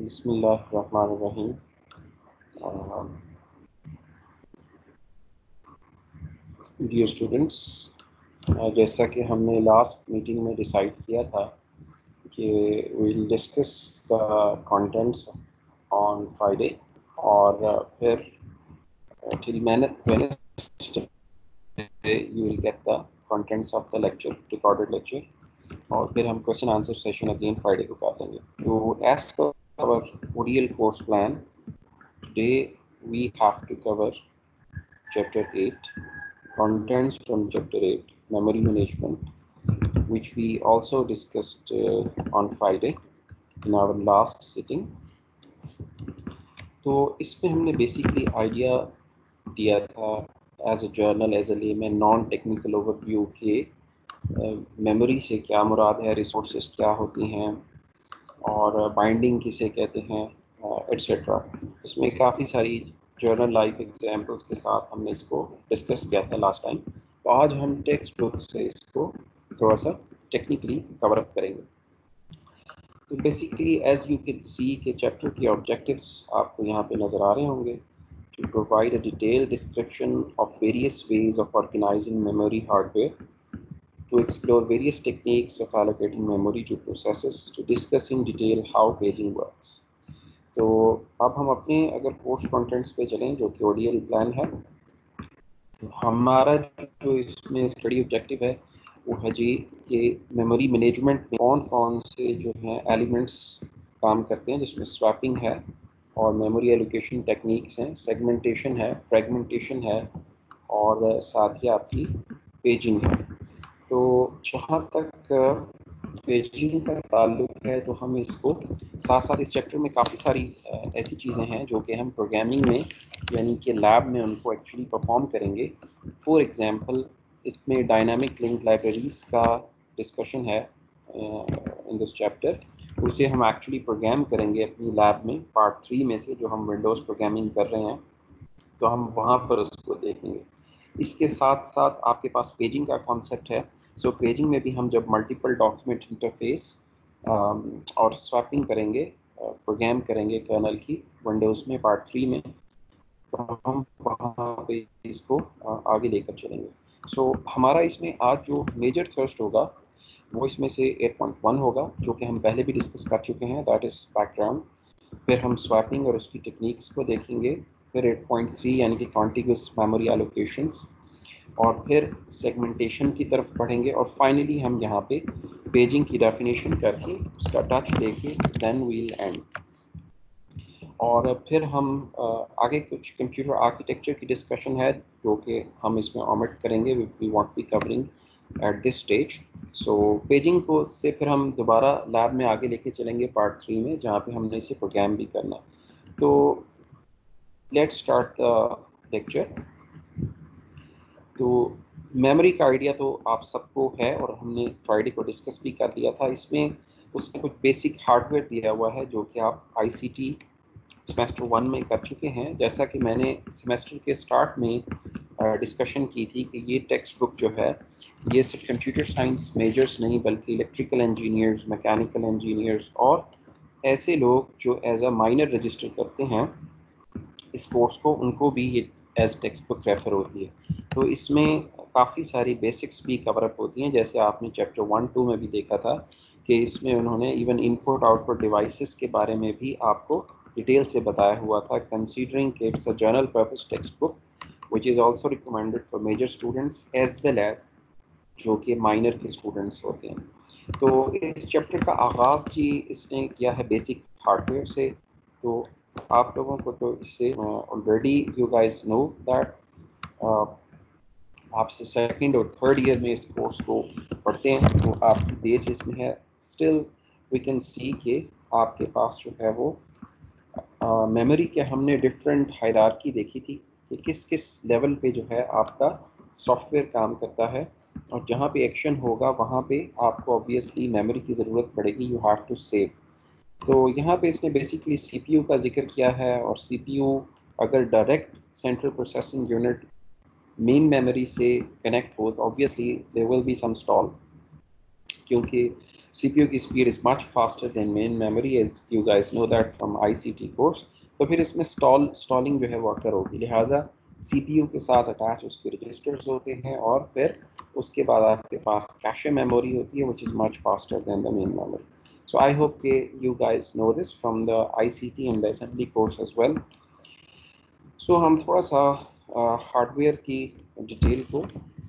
बिस्मिल्लाहिर्रहमानिर्रहीम। Dear students जैसा कि हमने लास्ट मीटिंग में डिसाइड किया था कि will discuss the contents on Friday और फिर till you will get the contents of the lecture recorded lecture और फिर हम question answer session again Friday को कर देंगे। तो as our ODL course plan, today we have to cover chapter 8, contents from chapter 8, memory management, which we also discussed uh, on Friday in our last sitting. तो इसमें हमने basically idea दिया था as a general as a layman non technical overview के memory uh, से क्या मुराद है resources क्या होती हैं और बाइंडिंग किसे कहते हैं एट्सट्रा इसमें काफ़ी सारी जर्नल लाइफ एग्जाम्पल्स के साथ हमने इसको डिस्कस किया था लास्ट टाइम तो आज हम टेक्स्ट बुक से इसको थोड़ा सा टेक्निकली कवर अप करेंगे। तो basically as you can see के चैप्टर के ऑब्जेक्टिव्स आपको यहाँ पे नज़र आ रहे होंगे to provide a detail description of various ways of organizing memory hardware to explore various techniques of allocating memory to processes to discuss in detail how paging works. तो अब हम अपने अगर कोर्स कंटेंट्स पे चलें, जो कि ओडीएल प्लान है तो हमारा जो इसमें स्टडी ऑब्जेक्टिव है, वो है जी कि मेमोरी मैनेजमेंट में कौन कौन से जो हैं एलिमेंट्स काम करते हैं, जिसमें स्वैपिंग है और मेमोरी एलोकेशन टेक्निक्स हैं सेगमेंटेशन है फ्रेगमेंटेशन है, और साथ ही आपकी पेजिंग है तो जहाँ तक पेजिंग का ताल्लुक है तो हम इसको साथ साथ इस चैप्टर में काफ़ी सारी ऐसी चीज़ें हैं जो कि हम प्रोग्रामिंग में, यानी कि लैब में उनको एक्चुअली परफॉर्म करेंगे। फॉर एग्ज़ाम्पल इसमें डायनामिक लिंक लाइब्रेरीज का डिस्कशन है इन दिस चैप्टर उसे हम एक्चुअली प्रोग्राम करेंगे अपनी लैब में पार्ट थ्री में से जो हम विंडोज़ प्रोग्रामिंग कर रहे हैं। तो हम वहाँ पर उसको देखेंगे। इसके साथ साथ आपके पास पेजिंग का कॉन्सेप्ट है। सो पेजिंग में भी हम जब मल्टीपल डॉक्यूमेंट इंटरफेस और स्वैपिंग करेंगे प्रोग्राम करेंगे कर्नल की विंडोज़ में पार्ट थ्री में तो हम वहाँ पे इसको आगे लेकर चलेंगे। सो so, हमारा इसमें आज जो मेजर थर्स्ट होगा वो इसमें से 8.1 होगा जो कि हम पहले भी डिस्कस कर चुके हैं दैट इज़ बैकग्राउंड फिर हम स्वैपिंग और उसकी टेक्निक्स को देखेंगे फिर 8.3 यानी कि कॉन्टिगस मेमोरी एलोकेशंस और फिर सेगमेंटेशन की तरफ़ पढ़ेंगे और फाइनली हम यहाँ पे पेजिंग की डेफिनेशन करके उसका टच लेके देन वील एंड और फिर हम आगे कुछ कंप्यूटर आर्किटेक्चर की डिस्कशन है जो कि हम इसमें ऑमिट करेंगे we won't be covering at this stage so paging को से फिर हम दोबारा लैब में आगे लेके चलेंगे पार्ट थ्री में, जहाँ पे हमने इसे प्रोग्राम भी करना तो लेट्स स्टार्ट द लेक्चर तो मेमोरी का आइडिया तो आप सबको है और हमने फ्राइडे को डिस्कस भी कर दिया था। इसमें उसमें कुछ बेसिक हार्डवेयर दिया हुआ है जो कि आप आईसीटी सेमेस्टर वन में कर चुके हैं। जैसा कि मैंने सेमेस्टर के स्टार्ट में डिस्कशन की थी कि ये टेक्स्ट बुक जो है, ये सिर्फ़ कंप्यूटर साइंस मेजर्स नहीं, बल्कि इलेक्ट्रिकल इंजीनियर्स मैकेनिकल इंजीनियर्स और ऐसे लोग जो एज अ माइनर रजिस्टर करते हैं, इस कोर्स को, उनको भी ये एज टेक्स्ट बुक रेफर होती है। तो इसमें काफ़ी सारी बेसिक्स भी कवर अप होती हैं। जैसे आपने चैप्टर वन टू में भी देखा था कि इसमें उन्होंने इवन इनपुट आउटपुट डिवाइसेस के बारे में भी आपको डिटेल से बताया हुआ था। कंसीडरिंग कि it's a general purpose text book which is also recommended for major students as well as जो कि माइनर के स्टूडेंट्स होते हैं। तो इस चैप्टर का आगाज़ जी इसने किया है बेसिक हार्डवेयर से। तो आप लोगों को तो इससे already you guys know that आपसे सेकंड और थर्ड ईयर में इस कोर्स को पढ़ते हैं तो आपकी बेस इसमें है। स्टिल वी कैन सी के आपके पास जो है वो मेमोरी के हमने डिफरेंट हायरार्की देखी थी कि किस किस लेवल पे जो है आपका सॉफ्टवेयर काम करता है। और जहाँ पे एक्शन होगा, वहाँ पे आपको ऑब्वियसली मेमोरी की ज़रूरत पड़ेगी। यू हैव टू सेव तो यहाँ पे इसने बेसिकली सीपीयू का ज़िक्र किया है और सीपीयू अगर direct central processing unit main memory से कनेक्ट हो तो obviously there will be some stall क्योंकि CPU की speed is much faster than main memory as you guys know that from ICT course तो फिर इसमें स्टॉल स्टॉलिंग जो है वो अकर होगी। लिहाजा सीपीयू के साथ अटैच उसके रजिस्टर्स होते हैं और फिर उसके बाद आपके पास कैशे मेमोरी होती है which is much faster than the main memory के you guys know this from the ICT and the assembly course as well so हम थोड़ा सा हार्डवेयर uh, की डिटेल को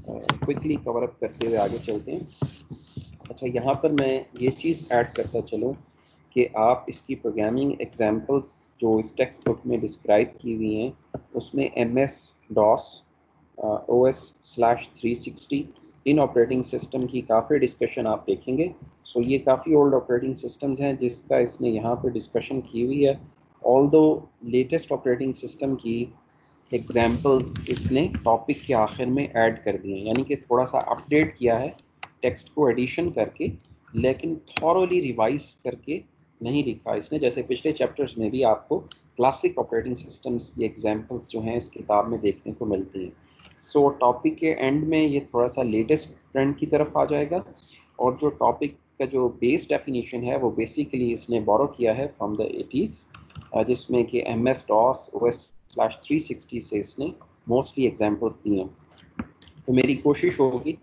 क्विकली कवर अप करते हुए आगे चलते हैं। अच्छा यहाँ पर मैं ये चीज़ ऐड करता चलूँ कि आप इसकी प्रोग्रामिंग एग्जांपल्स जो इस टेक्स्ट बुक में डिस्क्राइब की हुई हैं उसमें M S DOS O S slash three sixty in operating system की काफ़ी डिस्कशन आप देखेंगे। सो so, ये काफ़ी ओल्ड ऑपरेटिंग सिस्टम्स हैं जिसका इसने यहाँ पर डिस्कशन की हुई है। ऑल दो लेटेस्ट ऑपरेटिंग सिस्टम की एग्जाम्पल्स इसने टॉपिक के आखिर में ऐड कर दिए हैं। यानी कि थोड़ा सा अपडेट किया है टेक्स्ट को एडिशन करके लेकिन थॉरली रिवाइज करके नहीं लिखा। इसने जैसे पिछले चैप्टर्स में भी आपको क्लासिक ऑपरेटिंग सिस्टम्स की एग्जांपल्स जो हैं इस किताब में देखने को मिलती हैं। सो so, टॉपिक के एंड में ये थोड़ा सा लेटेस्ट ट्रेंड की तरफ़ आ जाएगा। और जो टॉपिक का जो बेस डेफिनेशन है वो बेसिकली इसने बोरो किया है फ्रॉम द एटीज़ जिसमें कि M S DOS O S slash three sixty से इसने मोस्टली एग्जाम्पल्स दिए हैं। तो मेरी कोशिश होगी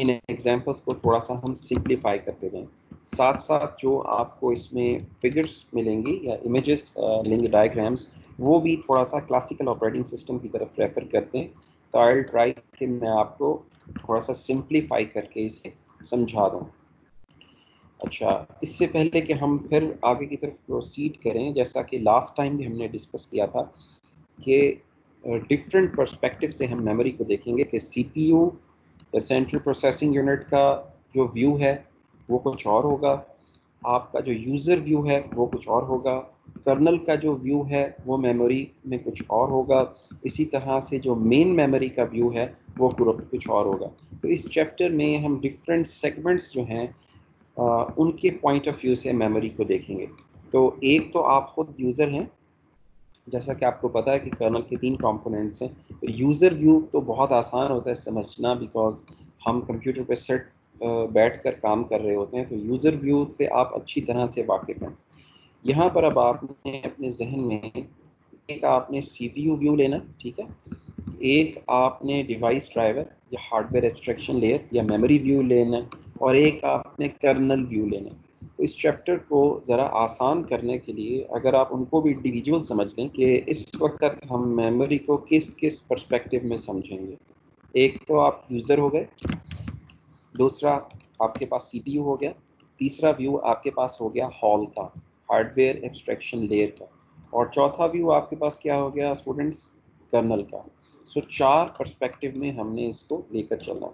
इन एग्जाम्पल्स को थोड़ा सा हम सिंप्लीफाई करते जाएँ। साथ साथ जो आपको इसमें फिगर्स मिलेंगी या इमेजेस लेंगे डायग्राम्स वो भी थोड़ा सा क्लासिकल ऑपरेटिंग सिस्टम की तरफ़ रेफर करते हैं। तो आई ट्राई कि मैं आपको थोड़ा सा सिंप्लीफाई करके इसे समझा दूँ। अच्छा इससे पहले कि हम फिर आगे की तरफ़ प्रोसीड करें, जैसा कि लास्ट टाइम भी हमने डिस्कस किया था कि डिफरेंट पर्सपेक्टिव से हम मेमोरी को देखेंगे कि सी सीपीयू या सेंट्रल प्रोसेसिंग यूनिट का जो व्यू है, वो कुछ और होगा। आपका जो यूज़र व्यू है, वो कुछ और होगा। कर्नल का जो व्यू है, वो मेमोरी में कुछ और होगा। इसी तरह से जो मेन मेमोरी का व्यू है, वो कुछ और होगा। तो इस चैप्टर में हम डिफरेंट सेगमेंट्स जो हैं उनके पॉइंट ऑफ़ व्यू से मेमोरी को देखेंगे। तो एक तो आप खुद यूज़र हैं। जैसा कि आपको पता है कि कर्नल के तीन कंपोनेंट्स हैं। तो यूज़र व्यू तो बहुत आसान होता है समझना बिकॉज़ हम कंप्यूटर पर सेट बैठ कर काम कर रहे होते हैं। तो यूज़र व्यू से आप अच्छी तरह से वाकिफ़ हैं। यहाँ पर अब आपने अपने जहन में एक आपने सी पी यू व्यू लेना, ठीक है? एक आपने डिवाइस ड्राइवर या हार्डवेयर एक्सट्रैक्शन लेयर या मेमोरी व्यू लेना और एक आपने कर्नल व्यू लेना। तो इस चैप्टर को ज़रा आसान करने के लिए अगर आप उनको भी इंडिविजुअल समझ लें कि इस वक्त हम मेमोरी को किस किस पर्सपेक्टिव में समझेंगे। एक तो आप यूज़र हो गए, दूसरा आपके पास सीपीयू हो गया, तीसरा व्यू आपके पास हो गया हॉल का। हार्डवेयर एक्सट्रैक्शन लेयर का। और चौथा व्यू आपके पास क्या हो गया स्टूडेंट्स कर्नल का। सो so, चार पर्सपेक्टिव में हमने इसको लेकर चलना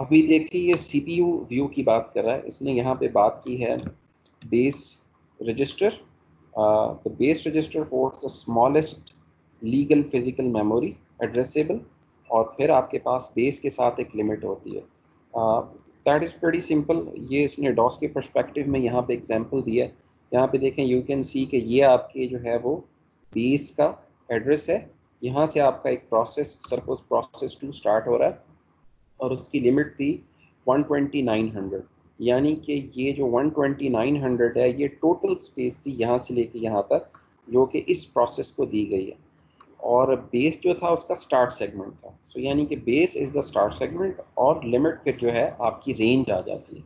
अभी देखिए ये सीपीयू व्यू की बात कर रहा है। इसने यहाँ पे बात की है base register the base register holds the smallest legal physical memory addressable और फिर आपके पास बेस के साथ एक लिमिट होती है। दैट इज़ वेरी सिंपल ये इसने डॉस के परस्पेक्टिव में यहाँ पे एग्जांपल दिया है। यहाँ पे देखें यू कैन सी कि ये आपके जो है वो बेस का एड्रेस है। यहाँ से आपका एक process suppose process two start हो रहा है। और उसकी लिमिट थी 12900 यानी कि ये जो 12900 है, ये टोटल स्पेस थी यहाँ से लेके यहाँ तक, जो कि इस प्रोसेस को दी गई है। और बेस जो था उसका स्टार्ट सेगमेंट था। सो so, यानी कि base is the start segment और लिमिट फिर जो है आपकी रेंज आ जाती है।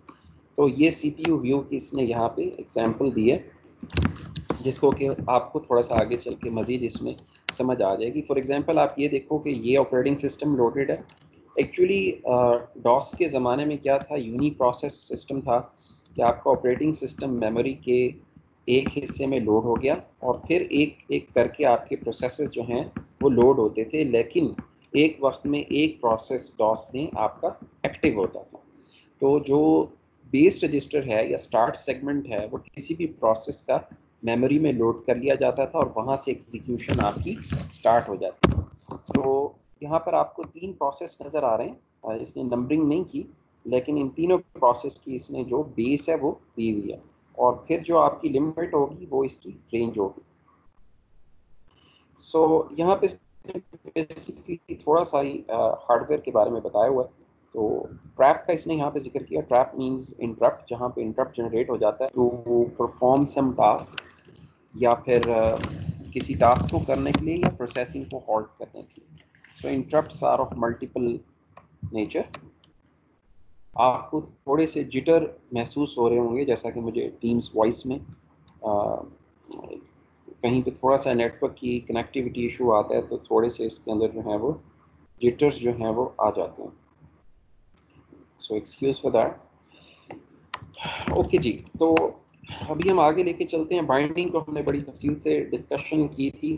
तो ये सी पी यू व्यू की इसने यहाँ पे एग्जांपल दी है जिसको कि आपको थोड़ा सा आगे चल के मज़ीद इसमें समझ आ जाएगी। फॉर एग्जांपल आप ये देखो कि ये ऑपरेटिंग सिस्टम लोडेड है। एक्चुअली डॉस के ज़माने में क्या था? यूनी प्रोसेस सिस्टम था कि आपका ऑपरेटिंग सिस्टम मेमोरी के एक हिस्से में लोड हो गया और फिर एक एक करके आपके प्रोसेसेस जो हैं वो लोड होते थे, लेकिन एक वक्त में एक प्रोसेस डॉस में आपका एक्टिव होता था। तो जो बेस रजिस्टर है या स्टार्ट सेगमेंट है, वो किसी भी प्रोसेस का मेमोरी में लोड कर लिया जाता था और वहाँ से एग्जीक्यूशन आपकी स्टार्ट हो जाती थी। तो यहाँ पर आपको तीन प्रोसेस नज़र आ रहे हैं। इसने नंबरिंग नहीं की, लेकिन इन तीनों प्रोसेस की इसने जो बेस है वो दी हुई है। और फिर जो आपकी लिमिट होगी वो इसकी रेंज होगी। सो so, यहाँ पे बेसिकली थोड़ा सा ही हार्डवेयर के बारे में बताया हुआ है। तो ट्रैप का इसने यहाँ पे ज़िक्र किया। ट्रैप मींस इंटरप्ट जहाँ पे इंटरप्ट जनरेट हो जाता है। टू परफॉर्म सम टास्क या फिर किसी टास्क को करने के लिए या प्रोसेसिंग को हॉल्ट करने के लिए। So interrupts are of multiple nature आपको थोड़े से जिटर महसूस हो रहे होंगे जैसा कि मुझे टीम्स वॉइस में आ, कहीं पे थोड़ा सा नेटवर्क की कनेक्टिविटी इशू आता है तो थोड़े से इसके अंदर जो है वो जिटर्स जो हैं वो आ जाते हैं। So excuse for that okay जी तो अभी हम आगे लेके चलते हैं। बाइंडिंग को हमने बड़ी तफसील से डिस्कशन की थी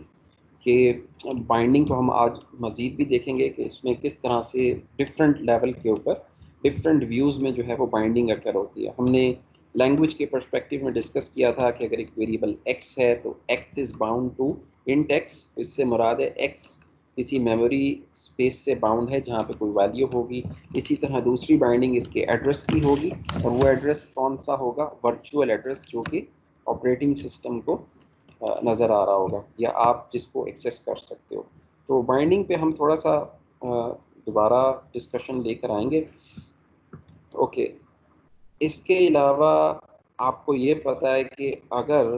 कि बाइंडिंग को हम आज मज़ीद भी देखेंगे कि इसमें किस तरह से डिफरेंट लेवल के ऊपर डिफरेंट व्यूज़ में जो है वो बाइंडिंग अकर होती है। हमने लैंग्वेज के परस्पेक्टिव में डिस्कस किया था कि अगर एक वेरिएबल एक्स है तो X is bound to int X इससे मुराद है एक्स किसी मेमोरी स्पेस से बाउंड है जहाँ पे कोई वैल्यू होगी। इसी तरह दूसरी बाइंडिंग इसके एड्रेस की होगी और वो एड्रेस कौन सा होगा? वर्चुअल एड्रेस जो कि ऑपरेटिंग सिस्टम को नज़र आ रहा होगा या आप जिसको एक्सेस कर सकते हो। तो बाइंडिंग पे हम थोड़ा सा दोबारा डिस्कशन लेकर आएँगे। ओके। इसके अलावा आपको ये पता है कि अगर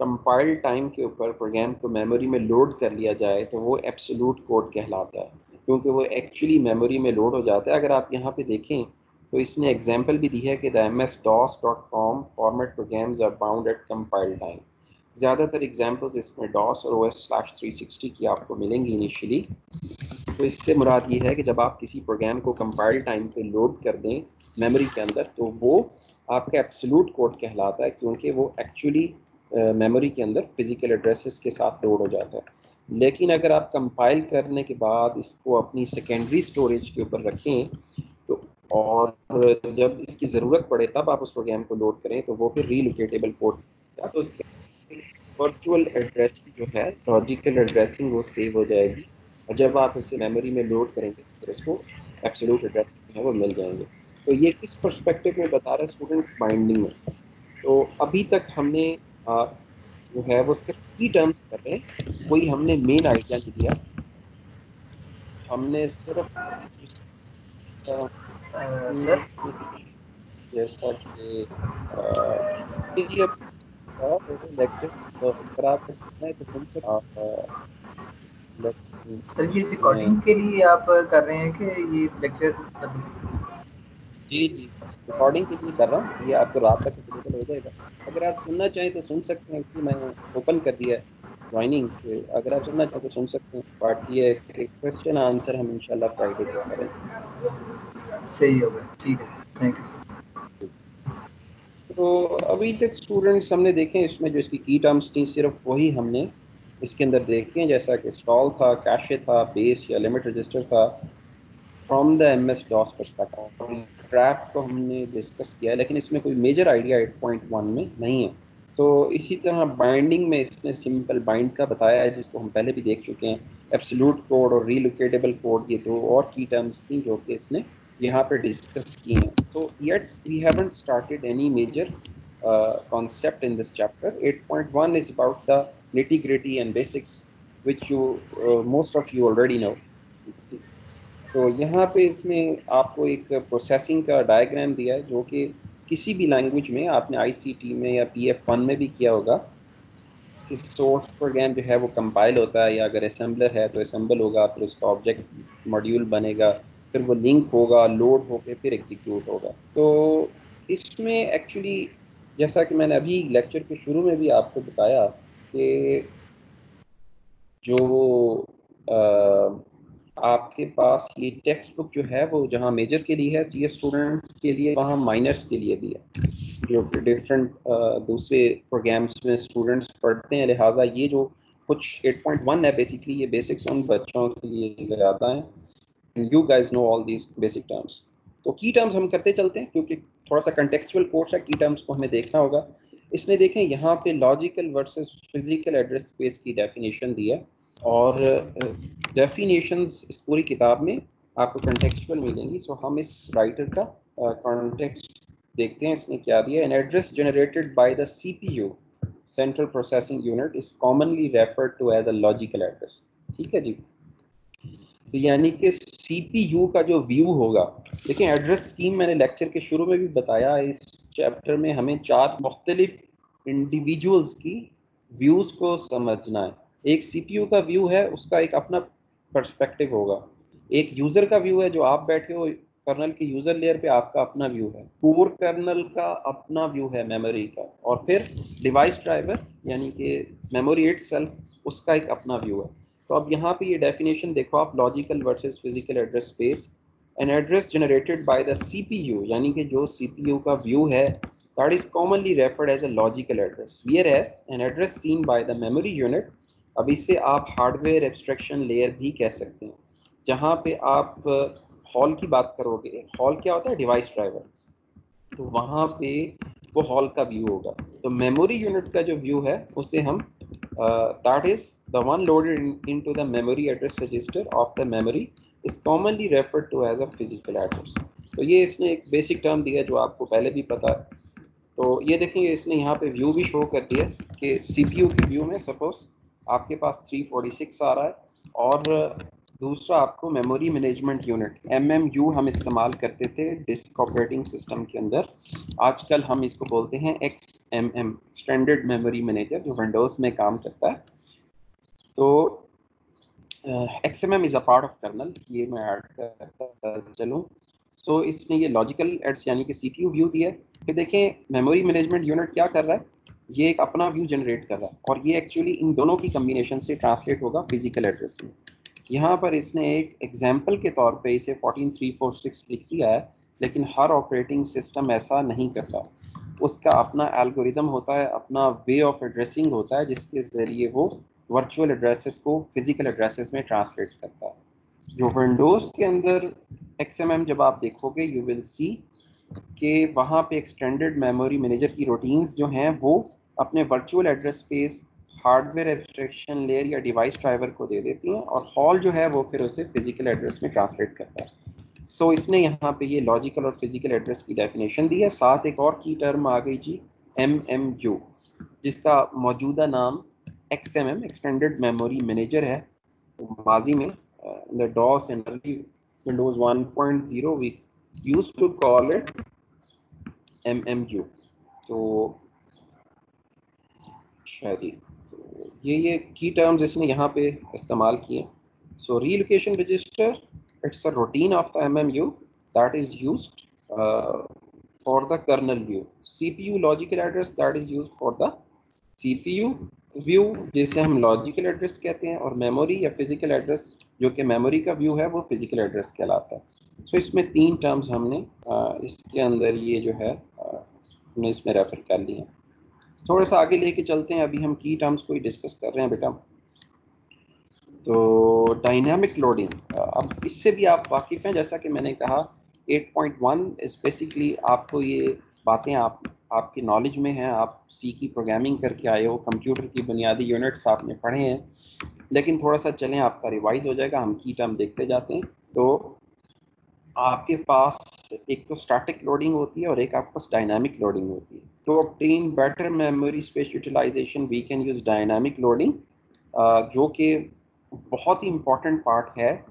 कंपाइल टाइम के ऊपर प्रोग्राम को मेमोरी में लोड कर लिया जाए तो वो एब्सोलूट कोड कहलाता है, क्योंकि वो एक्चुअली मेमोरी में लोड हो जाता है। अगर आप यहाँ पे देखें तो इसने एग्जांपल भी दी है कि the M S DOS dot com format programs are bound at compile time ज़्यादातर एग्जाम्पल्स इसमें डॉस और O S slash three sixty की आपको मिलेंगी इनिशियली तो इससे मुराद ये है कि जब आप किसी प्रोग्राम को कंपाइल टाइम पे लोड कर दें मेमोरी के अंदर तो वो आपका एब्सोलूट कोड कहलाता है क्योंकि वो एक्चुअली मेमोरी के अंदर फ़िज़िकल एड्रेसेस के साथ लोड हो जाता है। लेकिन अगर आप कंपाइल करने के बाद इसको अपनी सेकेंडरी स्टोरेज के ऊपर रखें तो और जब इसकी ज़रूरत पड़े तब आप उस प्रोग्राम को लोड करें तो वो फिर रीलोकेटेबल पोर्ट तो वर्चुअल एड्रेस जो है लॉजिकल एड्रेसिंग वो सेव हो जाएगी। और जब आप उसे मेमोरी में लोड करेंगे तो उसको एब्सोल्यूट एड्रेस जो है वो मिल जाएँगे। तो ये किस परस्पेक्टिव में बता रहा है स्टूडेंट्स बाइंडिंग में? तो अभी तक हमने आ, जो है वो सिर्फ़ की टर्म्स कर रहे हैं कोई हमने मेन आइडिया नहीं दिया हमने सिर्फ़ सर जैसा कि तो ये रिकॉर्डिंग के लिए आप कर रहे हैं कि ये लेक्चर जी जी। रिकॉर्डिंग के लिए कर रहा हूँ? ये आपको रात तक अवेलेबल हो जाएगा। अगर आप सुनना चाहें तो सुन सकते हैं इसलिए मैंने ओपन कर दिया है ज्वाइनिंग अगर आप सुनना चाहें तो सुन सकते हैं। पार्ट ये क्वेश्चन आंसर हम इंशाल्लाह फ्राइडे को करें सही होगा ठीक है थैंक यू तो अभी तक स्टूडेंट्स हमने देखे इसमें जो इसकी की टर्म्स थी सिर्फ़ वही हमने इसके अंदर देखे जैसा कि स्टॉल था कैशे था बेस या लिमिट रजिस्टर था। From the M S DOS perspective trap को हमने डिस्कस किया लेकिन इसमें कोई मेजर आइडिया 8.1 में नहीं है। तो इसी तरह बाइंडिंग में इसने सिंपल बाइंड का बताया है जिसको हम पहले भी देख चुके हैं। एब्सोल्यूट कोड और रीलोकेटेबल कोड ये दो और की टर्म्स थी जो कि इसने यहाँ पर डिस्कस की हैं। So yet we haven't started any major concept in this chapter. 8.1 is about the nitty gritty and basics which you uh, most of you already know. तो यहाँ पे इसमें आपको एक प्रोसेसिंग का डायग्राम दिया है, जो कि किसी भी लैंग्वेज में, आपने आईसीटी में या पीएफ वन में भी किया होगा। कि सोर्स प्रोग्राम जो है, वो कंपाइल होता है या अगर असम्बलर है तो असम्बल होगा, फिर उसका ऑब्जेक्ट मॉड्यूल बनेगा, फिर वो लिंक होगा लोड होकर फिर एग्जीक्यूट होगा। तो इसमें एक्चुअली जैसा कि मैंने अभी लेक्चर के शुरू में भी आपको बताया कि जो आपके पास ये टेक्स्ट बुक जो है वो जहाँ मेजर के लिए है सी स्टूडेंट्स के लिए, वहाँ माइनर्स के लिए भी है, जो डिफरेंट दूसरे प्रोग्राम्स में स्टूडेंट्स पढ़ते हैं। लिहाजा ये जो कुछ 8.1 है बेसिकली ये बेसिक्स उन बच्चों के लिए ज़्यादा हैं। You guys know all these basic terms तो की टर्म्स हम करते चलते हैं, क्योंकि थोड़ा सा कंटेक्चुअल कोर्स है की टर्म्स को हमें देखना होगा। इसने देखें, यहाँ पे logical versus physical address space की डेफिनेशन दी है। और डेफिनेशंस इस पूरी किताब में आपको कंटेक्चुअल मिलेंगी। सो हम इस राइटर का कॉन्टेक्स्ट देखते हैं, इसमें क्या दिया an address generated by the CPU central processing unit is commonly referred to as a logical address ठीक है जी? तो यानी कि सीपीयू का जो व्यू होगा, देखिए एड्रेस स्कीम मैंने लेक्चर के शुरू में भी बताया, इस चैप्टर में हमें चार मुख्तलिफ़ इंडिविजुअल्स की व्यूज़ को समझना है। एक सीपीयू का व्यू है, उसका एक अपना पर्सपेक्टिव होगा। एक यूज़र का व्यू है, जो आप बैठे हो कर्नल के यूज़र लेयर पे आपका अपना व्यू है। कोर कर्नल का अपना व्यू है मेमोरी का। और फिर डिवाइस ड्राइवर यानी कि मेमोरी इट उसका एक अपना व्यू है। तो अब यहाँ पे ये डेफिनेशन देखो आप logical versus physical address space an address generated by the CPU यानी कि जो सीपीयू का व्यू है that is commonly referred as a logical address whereas an address seen by the memory unit अब इससे आप हार्डवेयर एब्स्ट्रक्शन लेयर भी कह सकते हैं, जहाँ पे आप हॉल की बात करोगे हॉल क्या होता है? डिवाइस ड्राइवर तो वहाँ पे वो हॉल का व्यू होगा। तो मेमोरी यूनिट का जो व्यू है, उसे हम that is the one loaded into the memory address register of the memory is commonly referred to as a physical address तो ये इसने एक बेसिक टर्म दिया जो आपको पहले भी पता है। तो ये देखेंगे, इसने यहाँ पे व्यू भी शो कर दिया कि सीपीयू के व्यू में सपोज़ आपके पास 346 आ रहा है और दूसरा आपको मेमोरी मैनेजमेंट यूनिट एमएमयू हम इस्तेमाल करते थे डिस्क ऑपरेटिंग सिस्टम के अंदर। आजकल हम इसको बोलते हैं X M M standard memory manager जो विंडोज़ में काम करता है। तो X M M is a part of kernel ये मैं ऐड करता चलूँ। सो so, इसने ये लॉजिकल एड्स यानी कि सी पी यू व्यू दिया है। फिर देखें मेमोरी मैनेजमेंट यूनिट क्या कर रहा है? ये एक अपना व्यू जनरेट कर रहा है। और ये एक्चुअली इन दोनों की कम्बिनेशन से ट्रांसलेट होगा फ़िज़िकल एड्रेस में। यहाँ पर इसने एक एग्ज़ाम्पल के तौर पे इसे 14346 लिख दिया है, लेकिन हर ऑपरेटिंग सिस्टम ऐसा नहीं करता। उसका अपना एल्गोरिदम होता है, अपना वे ऑफ़ एड्रेसिंग होता है, जिसके ज़रिए वो वर्चुअल एड्रेसेस को फ़िज़िकल एड्रेसेस में ट्रांसलेट करता है। जो विंडोज़ के अंदर एक्स जब आप देखोगे यू विल सी कि वहाँ पे एक्सटेंडेड मेमोरी मैनेजर की रूटीन्स जो हैं, वो अपने virtual address space hardware abstraction layer या डिवाइस ड्राइवर को दे देती हैं और हॉल जो है वो फिर उसे फ़िज़िकल एड्रेस में ट्रांसलेट करता है। सो so, इसने यहाँ पे ये लॉजिकल और फ़िज़िकल एड्रेस की डेफिनेशन दी है। साथ एक और की टर्म आ गई जी एम एम यू जिसका मौजूदा नाम X M M extended memory manager है। माजी में the DOS and Windows 1.0 we use to call it M M U तो शायद तो ये ये की टर्म्स इसने यहाँ पे इस्तेमाल किए so relocation register it's a routine of the M M U that is use for the kernel view CPU logical address that is used for the CPU view जिसे हम लॉजिकल एड्रेस कहते हैं और मेमोरी या physical address जो कि memory का view है वो फ़िज़िकल एड्रेस कहलाता है। सो so, इसमें तीन टर्म्स हमने आ, इसके अंदर ये जो है आ, हमने इसमें रेफर कर हैं। थोड़ा सा आगे लेके चलते हैं। अभी हम की टर्म्स को ही डिस्कस कर रहे हैं बेटा। तो डायनामिक लोडिंग अब इससे भी आप वाकिफ़ हैं। जैसा कि मैंने कहा 8.1 इस बेसिकली आपको ये बातें आप, आपकी नॉलेज में हैं। आप सी की प्रोग्रामिंग करके आए हो। कंप्यूटर की बुनियादी यूनिट्स आपने पढ़े हैं। लेकिन थोड़ा सा चलें, आपका रिवाइज हो जाएगा। हम की टर्म देखते जाते हैं। तो आपके पास एक तो स्टैटिक लोडिंग होती है और एक आपके पास डायनामिक लोडिंग होती है। To obtain better memory utilization we can use dynamic loading uh, जो कि बहुत ही इंपॉर्टेंट पार्ट है।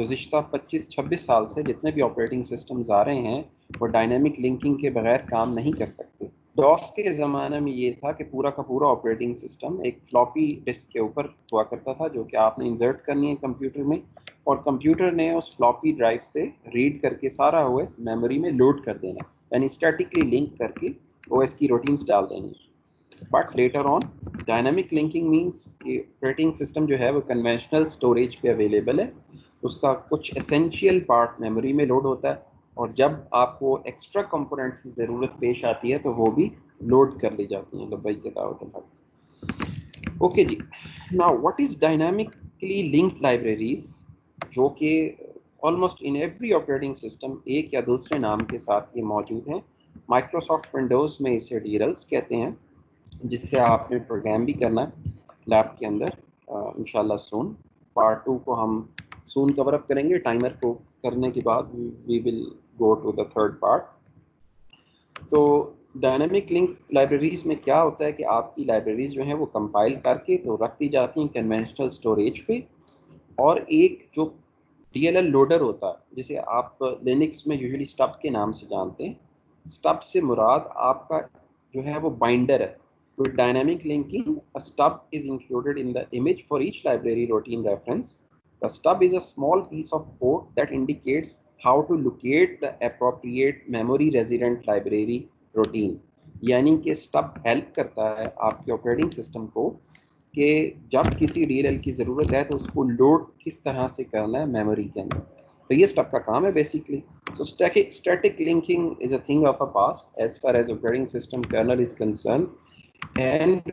गुज्त 25-26 साल से जितने भी ऑपरेटिंग सिस्टम्स आ रहे हैं वो डायनेमिक लिंकिंग के बगैर काम नहीं कर सकते। डॉस के ज़माने में ये था कि पूरा का पूरा ऑपरेटिंग सिस्टम एक फ्लॉपी डिस्क के ऊपर हुआ करता था जो कि आपने इंसर्ट करनी है कंप्यूटर में। और कंप्यूटर ने उस फ्लॉपी ड्राइव से रीड करके सारा ओएस मेमोरी में लोड कर देना, यानी स्टैटिकली लिंक करके ओएस की रूटीन्स डाल देंगे but later on dynamic linking means कि ऑपरेटिंग सिस्टम जो है वो कन्वेंशनल स्टोरेज पे अवेलेबल है। उसका कुछ एसेंशियल पार्ट मेमोरी में लोड होता है और जब आपको एक्स्ट्रा कंपोनेंट्स की ज़रूरत पेश आती है तो वो भी लोड कर ली जाती हैं, लबाई के दावत okay ji. Now what is dynamically linked libraries जो कि almost in every operating system एक या दूसरे नाम के साथ ये मौजूद हैं। माइक्रोसॉफ्ट विंडोज़ में इसे डीरल्स कहते हैं, जिससे आपने प्रोग्राम भी करना है लैब के अंदर इन सून पार्ट टू को हम सून कवर अप करेंगे। टाइमर को करने के बाद we will go to the third part तो डायनेमिक लिंक लाइब्रेरीज में क्या होता है कि आपकी लाइब्रेरीज जो हैं वो कंपाइल करके तो रख दी जाती हैं कन्वेंशनल स्टोरेज पे। और एक जो डी एल लोडर होता है, जिसे आप लिनिक्स में यूजुअली स्टब के नाम से जानते हैं स्टब से मुराद आपका जो है वो बाइंडर है। With dynamic linking stub is included in the image for each library routine reference the stub is a small piece of code that indicates how to locate the appropriate memory resident library routine यानी कि stub help करता है आपके operating system को कि जब किसी D की ज़रूरत है तो उसको लोड किस तरह से करना है मेमोरी के अंदर। तो ये स्टेप का काम है basically so static static linking is a thing of a pass as far as operating system kernel is concern and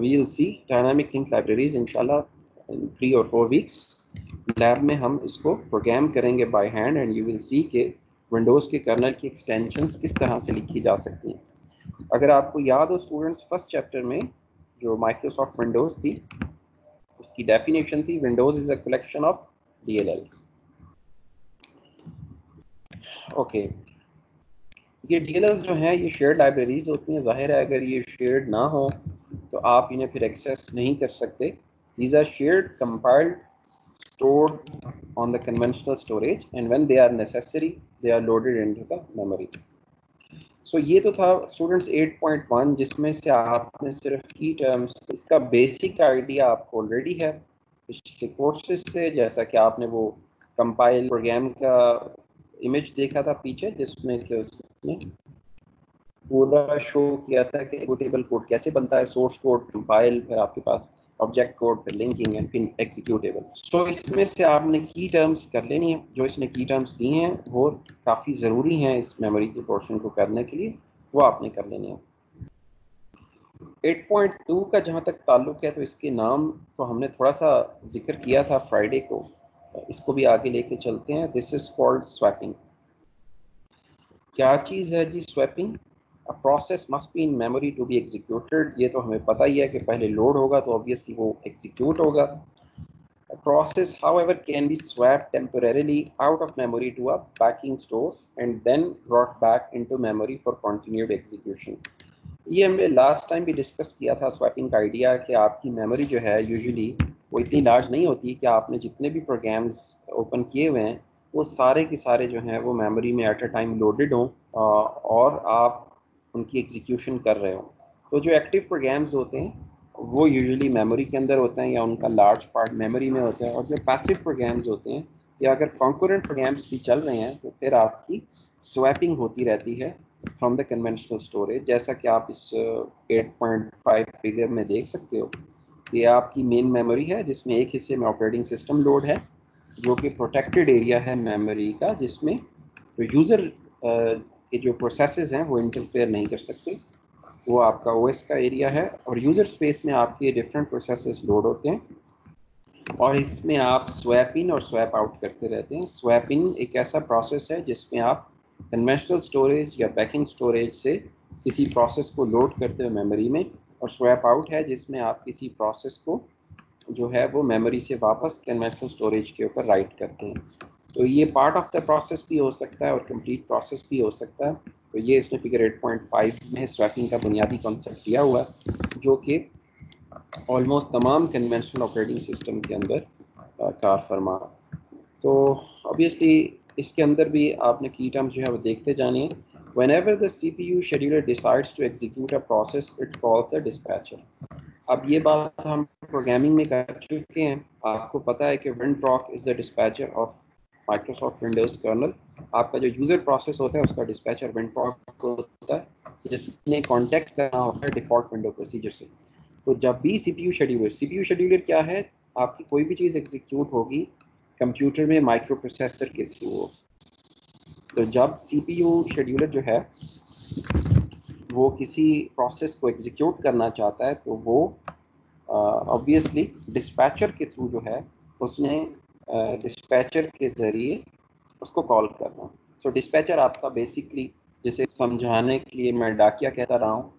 we'll see dynamic link libraries इनशाला थ्री और फोर वीक्स लैब में हम इसको प्रोग्राम करेंगे by hand and you will see के Windows के colonel की extension किस तरह से लिखी जा सकती हैं। अगर आपको याद हो स्टूडेंट्स फ़र्स्ट चैप्टर में जो माइक्रोसॉफ्ट विंडोज़ थी, उसकी डेफिनेशन थी Windows is a collection of D okay ये डी जो हैं, ये शेयर्ड लाइब्रेरीज होती हैं। ज़ाहिर है, अगर ये शेयर्ड ना हो तो आप इन्हें फिर एक्सेस नहीं कर सकते। These are shared compiled stored on the conventional storage, and when they are necessary, they are loaded into the memory. So ये तो था स्टूडेंट्स 8.1 जिसमें से आपने सिर्फ़ की टर्म्स इसका बेसिक आइडिया आपको ऑलरेडी है। पिछले कोर्सेज से, जैसा कि आपने वो कंपाइल प्रोग्राम का इमेज देखा था पीछे, जिसमें कि उसने पूरा शो किया था कि एग्जीक्यूटेबल कोड कैसे बनता है सोर्स कोड कंपाइल फिर आपके पास ऑब्जेक्ट कोड फिर लिंकिंग एंड फिर एग्जीक्यूटेबल सो इसमें से आपने की टर्म्स कर लेनी है। जो इसने की टर्म्स दी हैं, वो काफ़ी ज़रूरी हैं इस मेमोरी के पोर्शन को करने के लिए। वो आपने कर लेनी है। 8.2 का जहाँ तक ताल्लुक है तो इसके नाम को हमने थोड़ा सा ज़िक्र किया था फ्राइडे को। इसको भी आगे लेके चलते हैं। दिस इज़ कॉल्ड स्वैपिंग क्या चीज़ है जी swapping a process must be in memory to be executed ये तो हमें पता ही है कि पहले लोड होगा तो ऑब्वियसली वो एग्जीक्यूट होगा। A process however can be swap temporarily out of memory to a backing store and then brought back into memory for continued execution ये हमने लास्ट टाइम भी डिस्कस किया था स्वैपिंग का आइडिया कि आपकी मेमोरी जो है यूजली वो इतनी लार्ज नहीं होती कि आपने जितने भी प्रोग्राम्स ओपन किए हुए हैं, वो सारे के सारे जो हैं, वो मेमोरी में एट अ टाइम लोडेड हों और आप उनकी एग्जीक्यूशन कर रहे हो। तो जो एक्टिव प्रोग्राम्स होते हैं, वो यूजुअली मेमोरी के अंदर होते हैं या उनका लार्ज पार्ट मेमोरी में होता है। और जो पैसिव प्रोग्राम्स होते हैं, या अगर कॉन्कुरेंट प्रोग्राम्स भी चल रहे हैं तो फिर आपकी स्वैपिंग होती रहती है फ्रॉम द कन्वेंशनल स्टोरेज जैसा कि आप इस 8.5 फिगर में देख सकते हो कि आपकी मेन मेमोरी है, जिसमें एक हिस्से में ऑपरेटिंग सिस्टम लोड है, जो कि प्रोटेक्टेड एरिया है मेमोरी का, जिसमें यूज़र के जो प्रोसेसेस हैं, वो इंटरफेयर नहीं कर सकते। वो आपका ओएस का एरिया है और यूज़र स्पेस में आपके डिफरेंट प्रोसेसेस लोड होते हैं। और इसमें आप स्वैप इन और स्वैप आउट करते रहते हैं। स्वैप इन एक ऐसा प्रोसेस है जिसमें आप कन्वेंशनल स्टोरेज या बैकिंग स्टोरेज से किसी प्रोसेस को लोड करते हो मेमोरी में और स्वैप आउट है जिसमें आप किसी प्रोसेस को जो है वो मेमोरी से वापस कन्वेंशनल स्टोरेज के ऊपर राइट करते हैं। तो ये पार्ट ऑफ़ द प्रोसेस भी हो सकता है और कंप्लीट प्रोसेस भी हो सकता है। तो ये इसने फिगर 8.5 में स्वैपिंग का बुनियादी कॉन्सेप्ट दिया हुआ जो कि ऑलमोस्ट तमाम कन्वेंशनल ऑपरेटिंग सिस्टम के अंदर कार फरमा तो ऑब्वियसली इसके अंदर भी आपने की टर्म्स जो है वो देखते जाने हैं। Whenever the CPU scheduler decides to execute a process, it calls a dispatcher अब ये बात हम प्रोग्रामिंग में कर चुके हैं। आपको पता है कि wind proc is the dispatcher of Microsoft Windows kernel आपका जो यूज़र प्रोसेस होता है उसका डिस्पैचर विंडप्रॉक होता है जिसने कॉन्टेक्ट करना होता है डिफ़ॉल्ट विंडो प्रोसीजर से। तो जब भी C P U scheduler C P U scheduler क्या है? आपकी कोई भी चीज़ एग्जीक्यूट होगी कंप्यूटर में माइक्रो प्रोसेसर के थ्रू हो। तो जब सी पी यू शेड्यूलर जो है वो किसी प्रोसेस को एग्जीक्यूट करना चाहता है तो वो ऑब्वियसली uh, डिस्पैचर के थ्रू जो है उसने डिस्पैचर के ज़रिए उसको कॉल करना। सो so, डिस्पैचर आपका बेसिकली जिसे समझाने के लिए मैं डाकिया कहता रहा हूँ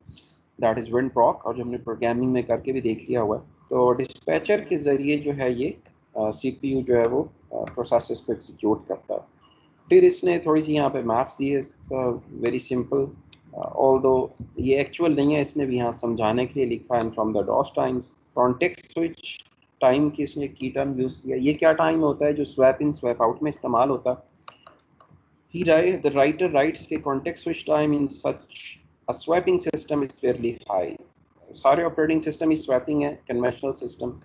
दैट इज़ विंड प्रॉक और जो हमने प्रोग्रामिंग में करके भी देख लिया हुआ है। तो डिस्पैचर के ज़रिए जो है ये सी पी यू जो है वो प्रोसेस को एग्जीक्यूट करता है। फिर इसने थोड़ी सी यहाँ पे मैथ्स दी है इसका वेरी सिंपल ऑल दो ये एक्चुअल नहीं है इसने भी यहाँ समझाने के लिए लिखा है from the DOS times context switch time की इसने की टर्म यूज़ किया ये क्या टाइम होता है जो स्वैप इन स्वैप आउट में इस्तेमाल होता ही राइट द राइटर राइट्स के context switch time in such a swapping system is fairly high सारे ऑपरेटिंग सिस्टम इस स्वैपिंग है conventional system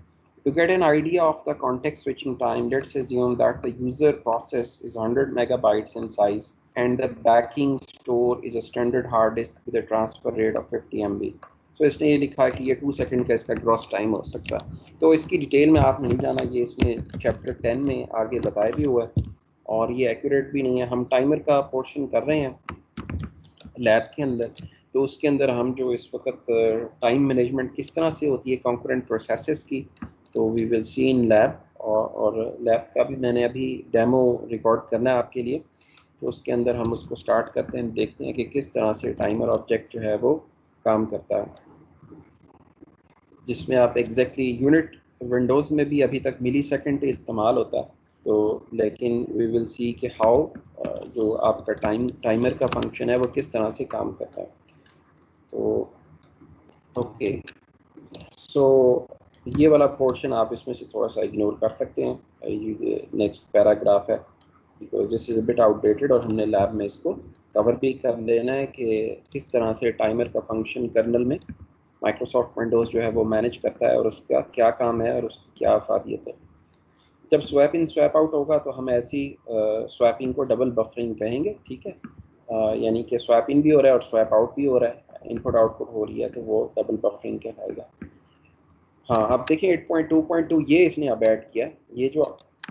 To get an idea of the context switching time, let's assume that the user process is 100 megabytes in size and the backing store is a standard hard disk with a transfer rate of 50 MB. So इसने ये लिखा है कि ये to second का इसका gross time हो सकता है। तो इसकी डिटेल में आप नहीं जाना, ये इसने चैप्टर टेन में आगे बताया भी हुआ है और ये एक्यूरेट भी नहीं है। हम टाइमर का पोर्शन कर रहे हैं लैब के अंदर। तो उसके अंदर हम जो इस वक्त टाइम मैनेजमेंट किस तरह से होती है कॉन्करेंट प्रोसेसेस की तो we will see in lab और लैब का भी मैंने अभी डेमो रिकॉर्ड करना है आपके लिए। तो उसके अंदर हम उसको स्टार्ट करते हैं, देखते हैं कि किस तरह से टाइमर ऑब्जेक्ट जो है वो काम करता है। जिसमें आप एग्जैक्टली यूनिट विंडोज़ में भी अभी तक मिली सेकेंड इस्तेमाल होता है। तो लेकिन वी विल सी कि हाउ जो आपका टाइम टाइमर का फ़ंक्शन है, वो किस तरह से काम करता है। तो ओके सो ये वाला पोर्शन आप इसमें से थोड़ा सा इग्नोर कर सकते हैं। नेक्स्ट पैराग्राफ है because this is bit outdated और हमने लैब में इसको कवर भी कर लेना है कि किस तरह से टाइमर का फ़ंक्शन कर्नल में माइक्रोसॉफ्ट विंडोज़ जो है वो मैनेज करता है और उसका क्या काम है और उसकी क्या अफादियत है। जब स्वैप इन स्वैप आउट होगा तो हम ऐसी स्वैपिंग को डबल बफरिंग कहेंगे, ठीक है? यानी कि स्वैप इन भी हो रहा है और स्वैप आउट भी हो रहा है। इनपुट आउटपुट हो रही है तो वो डबल बफरिंग कहलाएगा। हाँ अब देखिए 8.2.2 ये इसने अब ऐड किया ये जो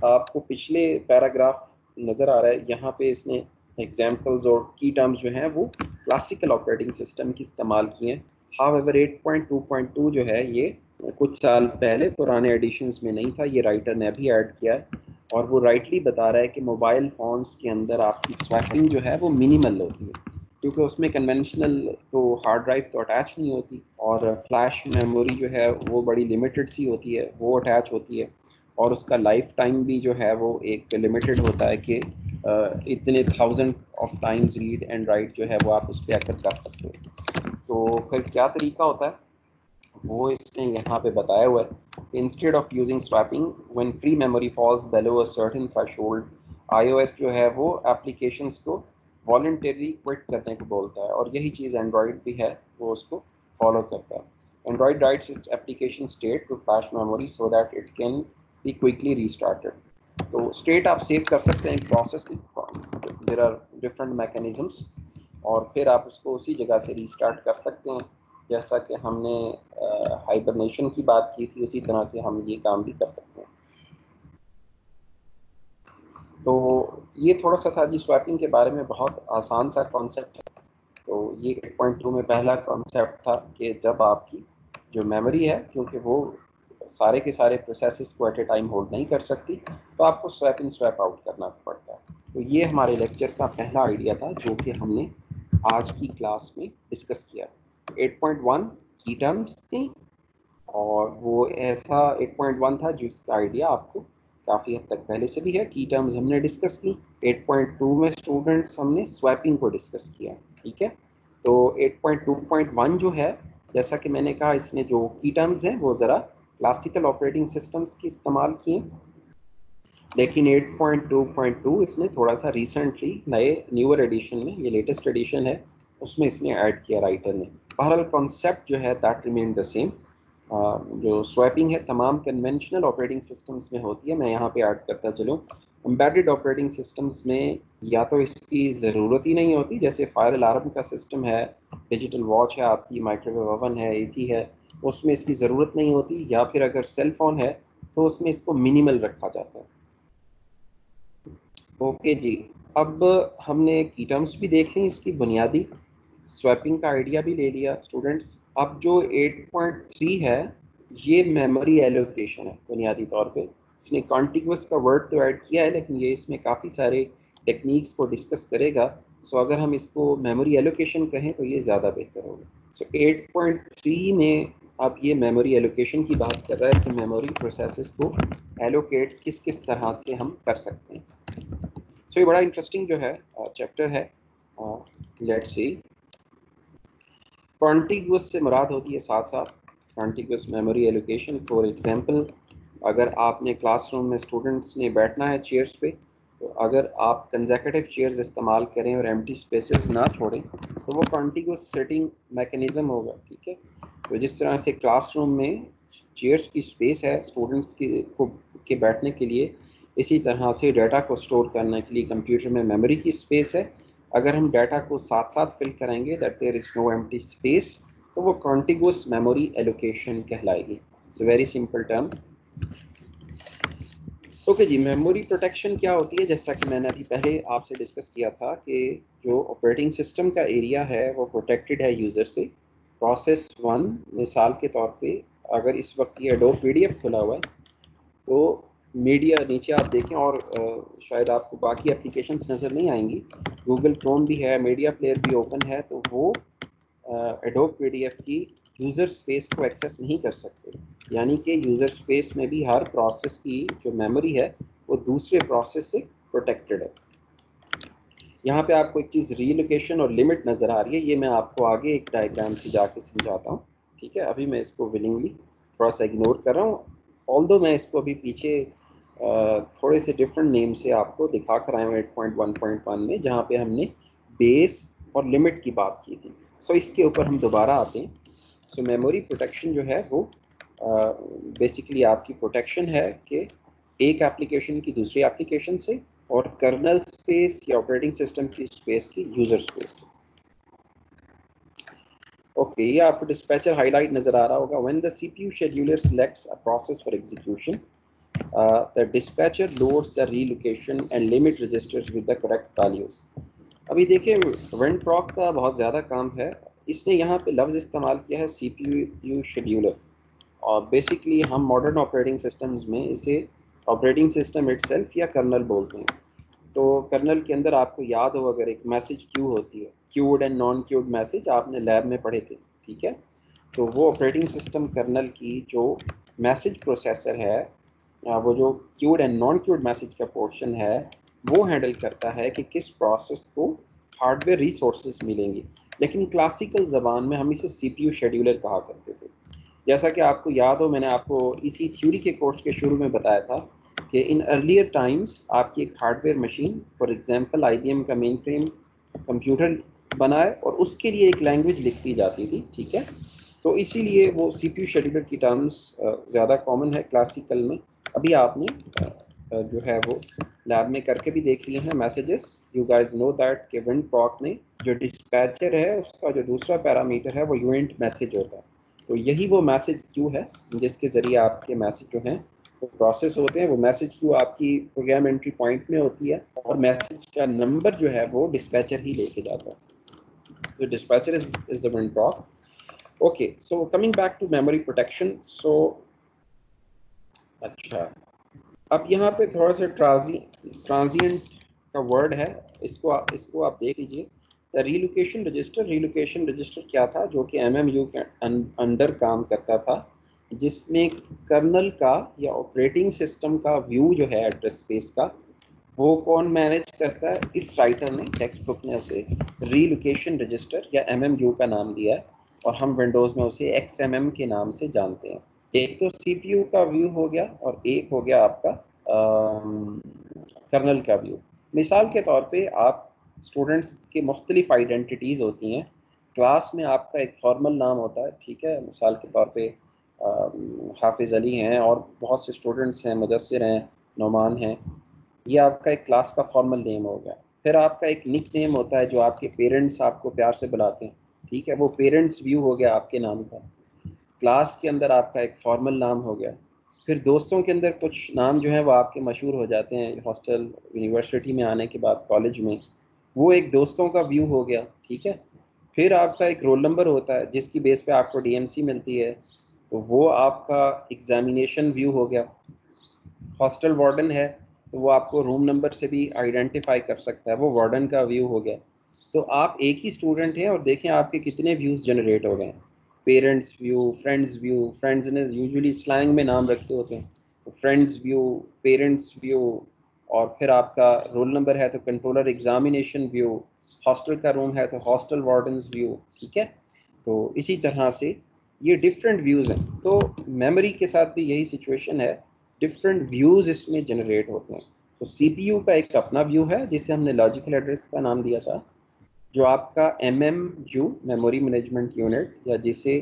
आपको पिछले पैराग्राफ नज़र आ रहा है, यहाँ पे इसने एग्जाम्पल्स और की टर्म्स जो हैं वो क्लासिकल ऑपरेटिंग सिस्टम की इस्तेमाल किए हैं। हाव एवर एट जो है, ये कुछ साल पहले पुराने एडिशंस में नहीं था, ये राइटर ने अभी ऐड किया है। और वो राइटली बता रहा है कि मोबाइल फ़ोन्स के अंदर आपकी स्वैपिंग जो है वो मिनिमल होती है। क्योंकि उसमें कन्वेंशनल तो हार्ड ड्राइव तो अटैच नहीं होती और फ्लैश मेमोरी जो है वो बड़ी लिमिटेड सी होती है, वो अटैच होती है। और उसका लाइफ टाइम भी जो है वो एक लिमिटेड होता है कि इतने thousand of times read and write जो है वो आप उस पर आकर कर सकते हो। तो फिर क्या तरीका होता है? वो इसने यहाँ पे बताया हुआ है instead of using swapping when free memory falls below a certain threshold iOS जो है वो एप्लीकेशंस को वॉल्टरी क्विट करने को बोलता है। और यही चीज़ एंड्रॉयड भी है, वो उसको फॉलो करता है। Android writes its application state to flash memory so that it can be quickly restarted तो स्टेट आप सेव कर सकते हैं process there are different mechanisms और फिर आप उसको उसी जगह से रीस्टार्ट कर सकते हैं। जैसा कि हमने हाइबरनेशन की बात की थी, उसी तरह से हम ये काम भी कर सकते हैं। तो ये थोड़ा सा था जी स्वैपिंग के बारे में। बहुत आसान सा कॉन्सेप्ट है। तो ये 8.2 में पहला कॉन्सेप्ट था कि जब आपकी जो मेमोरी है, क्योंकि वो सारे के सारे प्रोसेसेस को एट ए टाइम होल्ड नहीं कर सकती तो आपको स्वैप इन स्वैप आउट करना पड़ता है। तो ये हमारे लेक्चर का पहला आइडिया था, जो कि हमने आज की क्लास में डिस्कस किया। 8.1 की टर्म्स थी, और वो ऐसा 8.1 था, जिसका आइडिया आपको काफ़ी हद तक पहले से भी है। की टर्म्स हमने डिस्कस की। 8.2 में स्टूडेंट्स हमने स्वैपिंग को डिस्कस किया, ठीक है? तो 8.2.1 जो है, जैसा कि मैंने कहा इसने जो की टर्म्स हैं, वो ज़रा क्लासिकल ऑपरेटिंग सिस्टम्स की इस्तेमाल किए लेकिन 8.2.2 इसने थोड़ा सा रिसेंटली नए न्यूअर एडिशन में, ये लेटेस्ट एडिशन है, उसमें इसने ऐड किया राइटर ने। बहरहाल कॉन्सेप्ट जो है दैट रिमेन द सेम जो स्वैपिंग है, तमाम कन्वेंशनल ऑपरेटिंग सिस्टम्स में होती है, मैं यहाँ पे ऐड करता चलूँ। एम्बेडेड ऑपरेटिंग सिस्टम्स में या तो इसकी ज़रूरत ही नहीं होती, जैसे फायर अलार्म का सिस्टम है डिजिटल वॉच है, आपकी माइक्रोवेव ओवन है एसी है उसमें इसकी ज़रूरत नहीं होती या फिर अगर सेल फ़ोन है तो उसमें इसको मिनिमल रखा जाता है। ओके जी अब हमने की टर्म्स भी देख ली इसकी बुनियादी स्वैपिंग का आइडिया भी ले लिया स्टूडेंट्स अब जो 8.3 है ये मेमोरी एलोकेशन है बुनियादी तौर पे। इसने कॉन्टिगस का वर्ड तो ऐड किया है लेकिन ये इसमें काफ़ी सारे टेक्निक्स को डिस्कस करेगा। सो अगर हम इसको मेमोरी एलोकेशन कहें तो ये ज़्यादा बेहतर होगा। सो so, 8.3 में अब ये मेमोरी एलोकेशन की बात कर रहा है कि मेमोरी प्रोसेसेस को एलोकेट किस किस तरह से हम कर सकते हैं। सो so, ये बड़ा इंटरेस्टिंग जो है चैप्टर है लेट सी कॉन्टिगस से मुराद होती है साथ साथ contiguous memory allocation for example अगर आपने क्लासरूम में स्टूडेंट्स ने बैठना है चेयर्स पे तो अगर आप कंजेकटिव चेयर्स इस्तेमाल करें और एम्प्टी स्पेसेस ना छोड़ें तो वो कॉन्टीगस सेटिंग मैकेनिज़्म होगा ठीक है? तो जिस तरह से क्लासरूम में चेयर्स की स्पेस है स्टूडेंट्स की, को, के बैठने के लिए, इसी तरह से डाटा को स्टोर करने के लिए कंप्यूटर में मेमोरी की स्पेस है। अगर हम डाटा को साथ साथ फिल करेंगे that there is no empty space तो वो कॉन्टीगस मेमोरी एलोकेशन कहलाएगी। It's very simple term okay ji memory protection क्या होती है? जैसा कि मैंने अभी पहले आपसे डिस्कस किया था कि जो ऑपरेटिंग सिस्टम का एरिया है, वो प्रोटेक्टेड है यूज़र से। प्रोसेस वन मिसाल के तौर पे अगर इस वक्त ये एडोब पी खुला हुआ है तो मीडिया नीचे आप देखें और शायद आपको बाकी एप्लीकेशंस नज़र नहीं आएँगी। गूगल क्रोम भी है मीडिया प्लेयर भी ओपन है तो वो एडोब पी की यूज़र स्पेस को एक्सेस नहीं कर सकते। यानी कि यूज़र स्पेस में भी हर प्रोसेस की जो मेमोरी है, वो दूसरे प्रोसेस से प्रोटेक्टेड है। यहाँ पे आपको एक चीज़ रीलोकेशन और लिमिट नज़र आ रही है। ये मैं आपको आगे एक डायग्राम से जाके समझाता हूँ। ठीक है? अभी मैं इसको विलिंगली थोड़ा सा इग्नोर कर रहा हूँ। ऑल दो मैं इसको अभी पीछे थोड़े से डिफरेंट नेम से आपको दिखा कर आया हूँ at point one point one में जहाँ पे हमने बेस और लिमिट की बात की थी। सो so, इसके ऊपर हम दोबारा आते हैं। सो मेमोरी प्रोटेक्शन जो है वो बेसिकली uh, आपकी प्रोटेक्शन है कि एक एप्लीकेशन की दूसरी एप्लीकेशन से और कर्नल स्पेस या ऑपरेटिंग सिस्टम की स्पेस की यूज़र स्पेस ओके ये आपको डिस्पैचर हाईलाइट नज़र आ रहा होगा. When the CPU scheduler selects a process for execution the dispatcher loads the relocation and limit registers with the correct values अभी देखिए वेंट प्रॉक का बहुत ज़्यादा काम है. इसने यहाँ पे लफ्ज़ इस्तेमाल किया है सी पी यू शेड्यूलर और बेसिकली हम मॉडर्न ऑपरेटिंग सिस्टम्स में इसे ऑपरेटिंग सिस्टम इट्सल्फ या कर्नल बोलते हैं. तो कर्नल के अंदर आपको याद हो अगर एक मैसेज क्यू होती है, queued and non queued message आपने लैब में पढ़े थे, ठीक है? तो वो ऑपरेटिंग सिस्टम कर्नल की जो मैसेज प्रोसेसर है वो जो queued and non queued message का पोर्शन है, वो हैंडल करता है कि किस प्रोसेस को हार्डवेयर रिसोर्सेज मिलेंगे। लेकिन क्लासिकल ज़बान में हम इसे सीपीयू शेड्यूलर कहा करते थे। जैसा कि आपको याद हो, मैंने आपको इसी थ्योरी के कोर्स के शुरू में बताया था कि इन अर्लियर टाइम्स आपकी एक hardware machine for example IBM का मेन फ्रेम कंप्यूटर बनाए और उसके लिए एक लैंग्वेज लिखती जाती थी, ठीक है? तो इसीलिए वो सी पी शेड्यूलर की टर्म्स ज़्यादा कॉमन है क्लासिकल में। अभी आपने जो है वो लैब में करके भी देख लिए हैं messages you guys know that कि विंड पॉक में जो डिस्पैचर है, उसका जो दूसरा पैरामीटर है, वो यूएंट मैसेज होता है। तो यही वो मैसेज क्यू है, जिसके ज़रिए आपके मैसेज जो हैं प्रोसेस होते हैं, वो मैसेज क्यू आपकी प्रोग्राम एंट्री पॉइंट में होती है और मैसेज का नंबर जो है वो डिस्पैचर ही लेके जाता है। तो dispatcher is is the wind proc okay so coming back to memory protection so अच्छा अब यहाँ पे थोड़ा सा ट्रांजी ट्रांजिएंट का वर्ड है, इसको आप इसको आप देख लीजिए। The relocation register relocation register क्या था? जो कि एम के अंडर काम करता था। जिसमें कर्नल का या ऑपरेटिंग सिस्टम का व्यू जो है एड्रेस स्पेस का, वो कौन मैनेज करता है? इस राइटर ने टेक्स्ट बुक ने उसे रीलोकेशन रजिस्टर या एम एम का नाम दिया है और हम विंडोज़ में उसे एक्सएमएम के नाम से जानते हैं। एक तो सीपीयू का व्यू हो गया और एक हो गया आपका कर्नल का व्यू मिसाल के तौर पे आप स्टूडेंट्स के मुख्तलिफ़ आइडेंटिटीज़ होती हैं। क्लास में आपका एक फॉर्मल नाम होता है, ठीक है? मिसाल के तौर पे हाफिज़ अली हैं और बहुत से स्टूडेंट्स हैं मुदसर हैं, नुमान हैं। ये आपका एक क्लास का फॉर्मल नेम हो गया। फिर आपका एक निक नेम होता है जो आपके पेरेंट्स आपको प्यार से बुलाते हैं। ठीक है? वो पेरेंट्स व्यू हो गया आपके नाम का। क्लास के अंदर आपका एक फॉर्मल नाम हो गया। फिर दोस्तों के अंदर कुछ नाम जो है वो आपके मशहूर हो जाते हैं हॉस्टल यूनिवर्सिटी में आने के बाद कॉलेज में। वो एक दोस्तों का व्यू हो गया। ठीक है? फिर आपका एक रोल नंबर होता है, जिसकी बेस पे आपको डीएमसी मिलती है। तो वो आपका एग्जामिनेशन व्यू हो गया। हॉस्टल वार्डन है तो वो आपको रूम नंबर से भी आइडेंटिफाई कर सकता है। वो वार्डन का व्यू हो गया। तो आप एक ही स्टूडेंट हैं और देखें आपके कितने व्यूज़ जनरेट हो गए हैं। Parents view friends view friends ने यूजुअली स्लैंग में नाम रखे होते हैं। फ्रेंड्स व्यू पेरेंट्स व्यू और फिर आपका रोल नंबर है तो कंट्रोलर एग्जामिनेशन व्यू हॉस्टल का रूम है तो हॉस्टल वार्डन्स व्यू ठीक है? तो इसी तरह से ये डिफरेंट व्यूज़ हैं। तो मेमोरी के साथ भी यही सिचुएशन है डिफरेंट व्यूज़ इसमें जनरेट होते हैं। तो सीपीयू का एक अपना व्यू है जिसे हमने लॉजिकल एड्रेस का नाम दिया था जो आपका M M U memory management unit या जिसे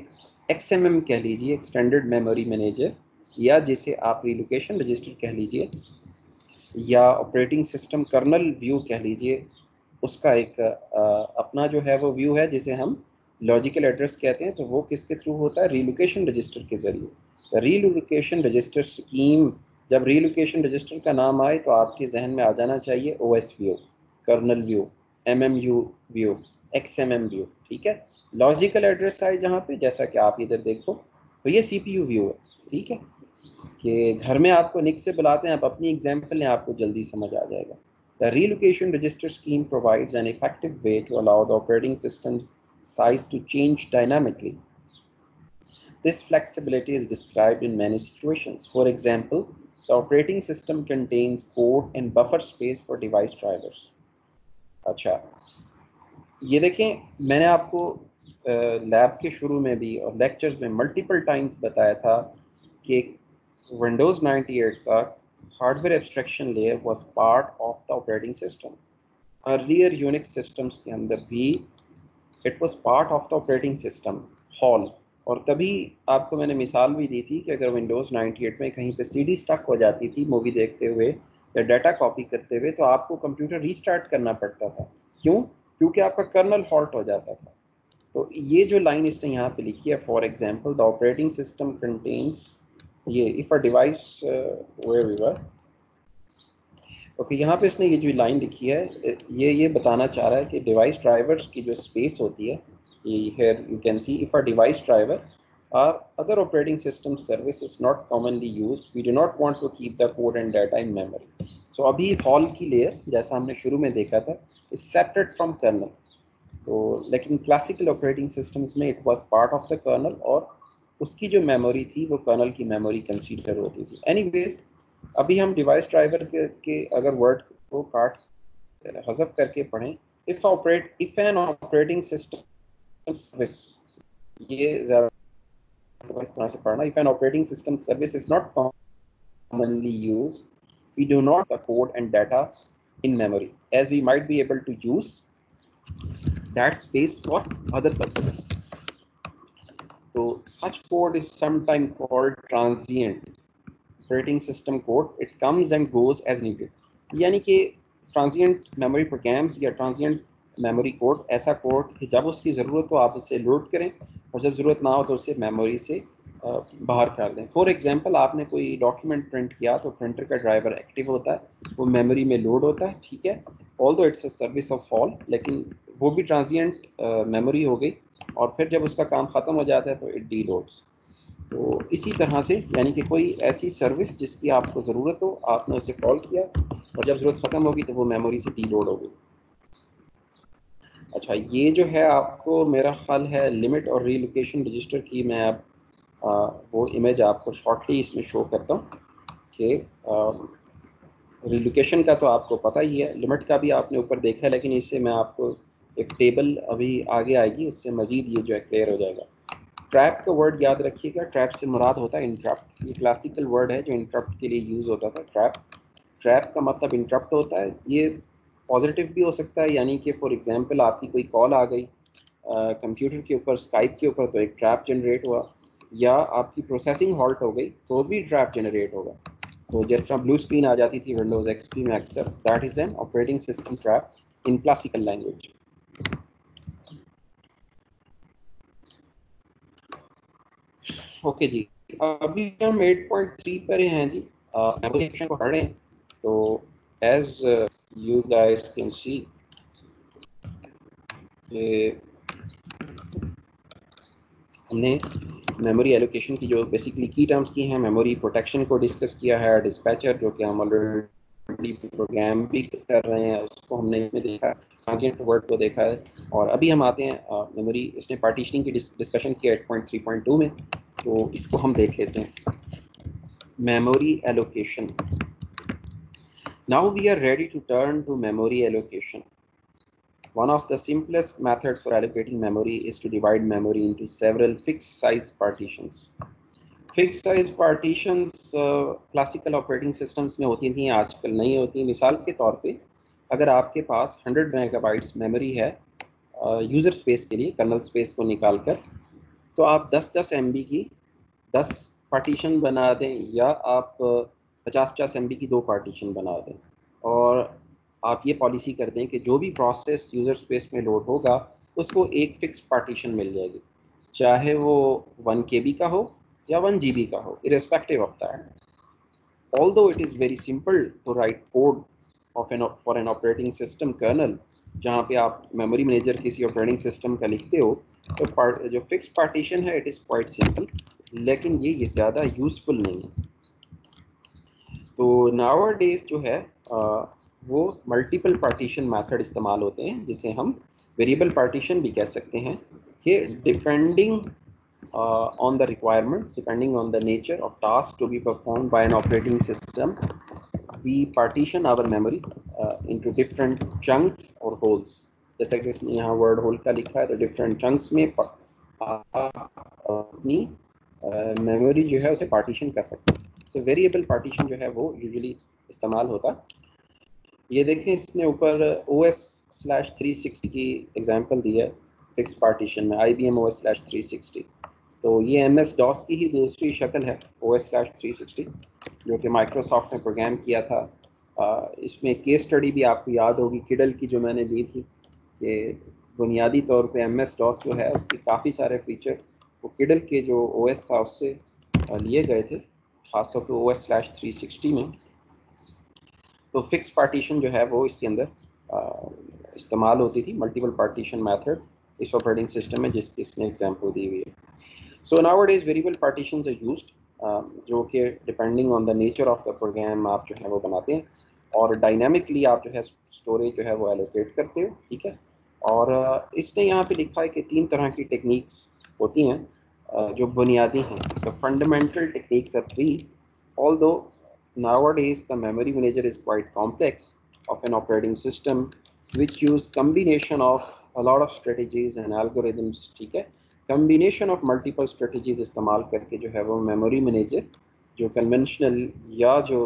एक्स एम एम कह लीजिए एक्सटेंडेड मेमोरी मैनेजर या जिसे आप रिलोकेशन रजिस्टर कह लीजिए या ऑपरेटिंग सिस्टम कर्नल व्यू कह लीजिए उसका एक आ, अपना जो है वो व्यू है जिसे हम लॉजिकल एड्रेस कहते हैं तो वो किसके थ्रू होता है? रीलोकेशन रजिस्टर के ज़रिए। रीलोकेशन रजिस्टर स्कीम जब रीलोकेशन रजिस्टर का नाम आए तो आपके जहन में आ जाना चाहिए O S view kernel view M M U view X M M view ठीक है? लॉजिकल एड्रेस आए जहाँ पे, जैसा कि आप इधर देखो तो ये सी पी यू व्यू है, ठीक है? कि घर में आपको निक से बुलाते हैं, आप अपनी एग्ज़ाम्पल लें, आपको जल्दी समझ आ जाएगा। The relocation register scheme provides an effective way to allow the operating systems size to change dynamically. This flexibility is described in many situations. For example, the operating system contains code and buffer space for device drivers. अच्छा ये देखें मैंने आपको lab के शुरू में भी और लेक्चर्स में मल्टीपल टाइम्स बताया था कि विंडोज़ 98 का hardware abstraction layer was part of the operating system earlier Unix systems के अंदर भी it was part of the operating system HAL और तभी आपको मैंने मिसाल भी दी थी कि अगर विंडोज़ 98 में कहीं पे सीडी स्टक हो जाती थी मूवी देखते हुए या डाटा कॉपी करते हुए तो आपको कंप्यूटर रीस्टार्ट करना पड़ता था। क्यों? क्योंकि आपका कर्नल हॉल्ट हो जाता था। तो ये जो लाइन इसने यहाँ पे लिखी है for example the operating system contains ये if a device we were okay okay, यहाँ पे इसने ये जो लाइन लिखी है ये ये बताना चाह रहा है कि डिवाइस ड्राइवर्स की जो स्पेस होती है ये here you can see if a device driver or other operating system service is not commonly use we do not want to keep the code and data in memory so अभी hall की layer जैसा हमने शुरू में देखा था is separate from kernel तो लेकिन क्लासिकल ऑपरेटिंग सिस्टम्स में it was part of the kernel और उसकी जो मेमोरी थी वो कर्नल की मेमोरी कंसीडर होती थी. एनी अभी हम डिवाइस ड्राइवर के, के अगर वर्ड को काट हजफ करके पढ़ें if operate if an operating system service ये ज़्यादा इस तरह से पढ़ना if an operating system service is not commonly use we do not the code and data in memory as we might be able to use that space for other purposes तो such code is sometime called transient operating system code it comes and goes as needed यानी कि transient memory programs या transient memory code ऐसा code कि जब उसकी ज़रूरत हो, आप उसे लोड करें और जब ज़रूरत ना हो तो उसे मेमोरी से बाहर कर दें। फॉर एग्जांपल आपने कोई डॉक्यूमेंट प्रिंट किया तो प्रिंटर का ड्राइवर एक्टिव होता है, वो मेमोरी में लोड होता है, ठीक है? Although it's a service of HAL लेकिन वो भी ट्रांजिएंट मेमोरी हो गई और फिर जब उसका काम ख़त्म हो जाता है तो इट डी लोड्स तो इसी तरह से, यानी कि कोई ऐसी सर्विस जिसकी आपको ज़रूरत हो, आपने उसे कॉल किया और जब ज़रूरत ख़त्म होगी तो वो मेमोरी से डीलोड होगी अच्छा ये जो है आपको मेरा ख्याल है लिमिट और रीलोकेशन रजिस्टर की मैं अब वो इमेज आपको शॉर्टली इसमें शो करता हूँ कि रीलोकेशन का तो आपको पता ही है लिमिट का भी आपने ऊपर देखा है, लेकिन इससे मैं आपको एक टेबल अभी आगे आएगी उससे मज़ीद ये जो है क्लियर हो जाएगा। ट्रैप का वर्ड याद रखिएगा। ट्रैप से मुराद होता है इंटरप्ट ये क्लासिकल वर्ड है जो इंटरप्ट के लिए यूज़ होता था ट्रैप ट्रैप का मतलब इंटरप्ट होता है। ये पॉजिटिव भी हो सकता है, यानी कि फॉर एग्जांपल आपकी कोई कॉल आ गई कंप्यूटर के ऊपर स्काइप के ऊपर तो एक ट्रैप जनरेट हुआ, या आपकी प्रोसेसिंग हॉल्ट हो गई तो भी ट्रैप जनरेट होगा। तो जिस तरह ब्लू स्क्रीन आ जाती थी विंडोज़ एक्सपी में अक्सर that is an operating system trap in classical language okay जी। अभी हम 8.3 पर हैं जी। एप्लीकेशन को पढ़ रहे हैं तो as you guys can see हमने मेमोरी एलोकेशन की जो बेसिकली की टर्म्स की हैं मेमोरी प्रोटेक्शन को डिस्कस किया है डिस्पैचर जो कि हम ऑलरेडी प्रोग्राम भी कर रहे हैं, उसको हमने इसमें देखा ट्रांजिएंट वर्ड को देखा है। और अभी हम आते हैं मेमोरी इसने पार्टीशनिंग की डिस्कशन किया 8.3.2 में। तो इसको हम देख लेते हैं। Memory allocation now we are ready to turn to memory allocation one of the simplest methods for allocating memory is to divide memory into several fix size partitions fix size partitions classical operating systems में होती थी आजकल नहीं होती। मिसाल के तौर पर अगर आपके पास 100 मेगाबाइट्स मेमोरी है uh, यूज़र स्पेस के लिए कर्नल स्पेस को निकाल कर तो आप 10-10 एम की 10 पार्टीशन बना दें या आप 50-50 एम की दो पार्टीशन बना दें। और आप ये पॉलिसी कर दें कि जो भी प्रोसेस यूज़र स्पेस में लोड होगा, उसको एक फ़िक्स पार्टीशन मिल जाएगी। चाहे वो वन के का हो या वन जी का हो irrespective of that all it is very simple to write code of an for an operating system kernel जहाँ पे आप मेमोरी मैनेजर किसी ऑपरेटिंग सिस्टम का लिखते हो तो पार्ट जो फिक्स पार्टीशन है इट इज़ क्वाइट सिंपल लेकिन ये ये ज़्यादा यूज़फुल नहीं है। तो नावर डेज़ जो है आ, वो मल्टीपल पार्टीशन मेथड इस्तेमाल होते हैं जिसे हम वेरिएबल पार्टीशन भी कह सकते हैं। कि depending on the requirement depending on the nature of task to be perform by an operating system partition our memory uh, into different chunks or holes. जैसा कि इसमें यहाँ वर्ड होल का लिखा है तो डिफरेंट चंक्स में अपनी मेमोरी जो है उसे पार्टीशन कर सकते हैं। सो वेरिएबल पार्टीशन जो है वो यूजुअली इस्तेमाल होता। ये देखें इसने ऊपर O S slash three sixty की एग्जांपल दी है फिक्स पार्टीशन में I B M O S slash three sixty तो ये एम एस डॉस की ही दूसरी शक्ल है O S slash three sixty जो कि माइक्रोसॉफ्ट ने प्रोग्राम किया था। आ, इसमें केस स्टडी भी आपको याद होगी किडल की जो मैंने दी थी कि बुनियादी तौर पे एम एस डॉस जो है, उसके काफ़ी सारे फीचर वो किडल के जो ओ एस था, उससे लिए गए थे, खासतौर पर O S slash three sixty में। तो फिक्स पार्टीशन जो है, वो इसके अंदर इस्तेमाल होती थी मल्टीपल पार्टीशन मेथड इस ऑपरेटिंग सिस्टम में जिसकी इसने एग्ज़ाम्पल दी हुई है। So now is variable partition are used जो कि depending on the nature of the program आप जो है, वो बनाते हैं। और डायनामिकली आप जो है स्टोरेज जो है, वो एलोकेट करते हो, ठीक है? और इसने यहाँ पे लिखा है कि तीन तरह की टेक्निक्स होती हैं जो बुनियादी हैं। The fundamental techniques are three although NABARD is the memory manager is quite complex of an operating system which use combination of a lot of strategies and algorithms ठीक है? कम्बिनेशन ऑफ़ मल्टीपल स्ट्रेटजीज इस्तेमाल करके जो है वो memory manager जो conventional या जो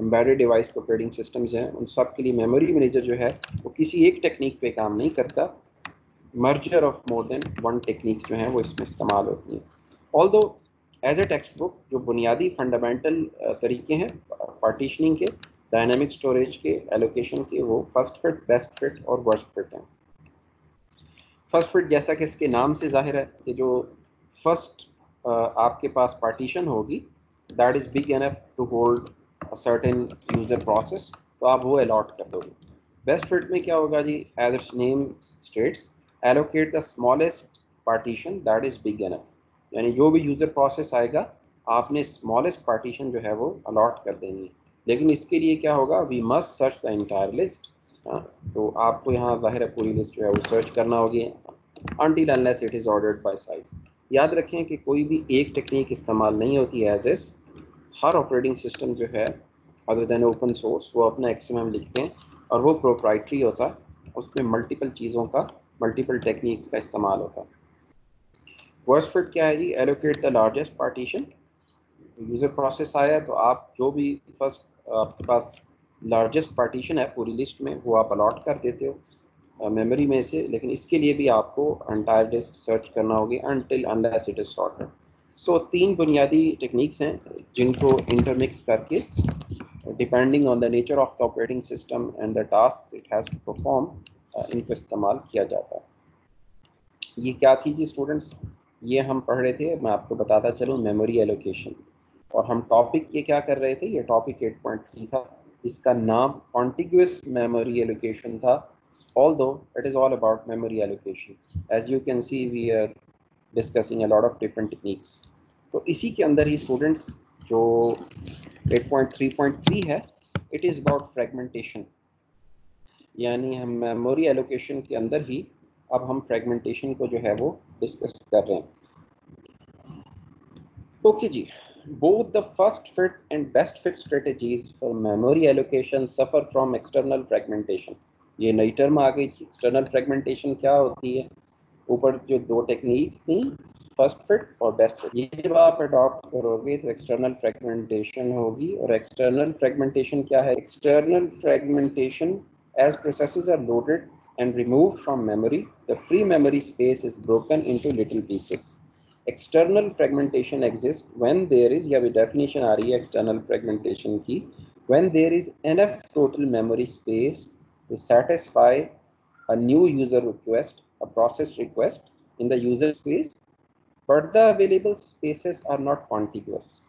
एम्बेडेड डिवाइस ऑपरेटिंग सिस्टम्स हैं, उन सब के लिए मेमोरी मैनेजर जो है, वो किसी एक टेक्निक पे काम नहीं करता। Merger of more than one techniques जो हैं, वो इसमें इस्तेमाल होती हैं। ऑल दो एज ए टेक्स्ट बुक जो बुनियादी फंडामेंटल तरीके हैं पार्टीशनिंग के डायनामिक स्टोरेज के एलोकेशन के, वो फ़र्स्ट फिट बेस्ट फिट और वर्स्ट फिट हैं। फ़र्स्ट फिट जैसा कि इसके नाम से ज़ाहिर है कि जो फ़र्स्ट आपके पास पार्टीशन होगी that is big enough to hold certain user process तो आप वो अलॉट कर दोगे। बेस्ट फिट में क्या होगा जी? As its name states allocate the smallest partition that is big enough यानी जो भी यूज़र प्रोसेस आएगा, आपने स्मॉलेस्ट पार्टीशन जो है वो अलॉट कर है। लेकिन इसके लिए क्या होगा? We must search the entire list तो आपको यहाँ ज़ाहिर है पूरी लिस्ट जो है वो सर्च करना होगी। Until unless it is ordered by size याद रखें कि कोई भी एक टेक्निक इस्तेमाल नहीं होती एज एस हर ऑपरेटिंग सिस्टम जो है अदर देन ओपन सोर्स वो अपना एक्सएमएम लिखते हैं और वो प्रोप्राइटरी होता है। उसमें मल्टीपल चीज़ों का मल्टीपल टेक्निक्स का इस्तेमाल होता है। वर्स्ट फिट क्या है जी? Allocate the largest partition user process आया तो आप जो भी फ़र्स्ट आपके पास लार्जेस्ट पार्टीशन है, पूरी लिस्ट में, वो आप अलॉट कर देते हो मेमोरी में से। लेकिन इसके लिए भी आपको अंटायर डिस्क सर्च करना होगी until unless it is sorted so तीन बुनियादी टेक्निक्स हैं, जिनको इंटरमिक्स करके depending on the nature of the operating system and the task it has to perform इनको इस्तेमाल किया जाता है। ये क्या थी जी स्टूडेंट्स ये हम पढ़ रहे थे, मैं आपको बताता चलूँ मेमोरी एलोकेशन और हम टॉपिक ये क्या कर रहे थे? ये टॉपिक 8.3 था इसका नाम कॉन्टिग्यूस मेमोरी एलोकेशन था। Although, it is all about memory allocation as you can see, we are discussing a lot of different techniques तो इसी के अंदर ही स्टूडेंट्स जो 8.3.3 है इट इज़ अबाउट फ्रेगमेंटेशन यानी हम मेमोरी एलोकेशन के अंदर ही अब हम फ्रेगमेंटेशन को जो है वो डिस्कस कर रहे हैं। Okay okay ji both the first fit and best fit strategies for memory allocation suffer from external fragmentation ये नई टर्म आ गई थी एक्सटर्नल फ्रेगमेंटेशन क्या होती है? ऊपर जो दो टेक्निक्स थी फ़र्स्ट फिट और बेस्ट फिट ये जब आप अडॉप्ट करोगे तो एक्सटर्नल फ्रेगमेंटेशन होगी और एक्सटर्नल फ्रेगमेंटेशन क्या है? External fragmentation as process are loaded and remove from memory the free memory space is broken in to little pieces external fragmentation exist when there is या definition आ रही है external fragmentation की when there is enough total memory space to satisfy a new user request a process request in the user space, but the available spaces are not contiguous.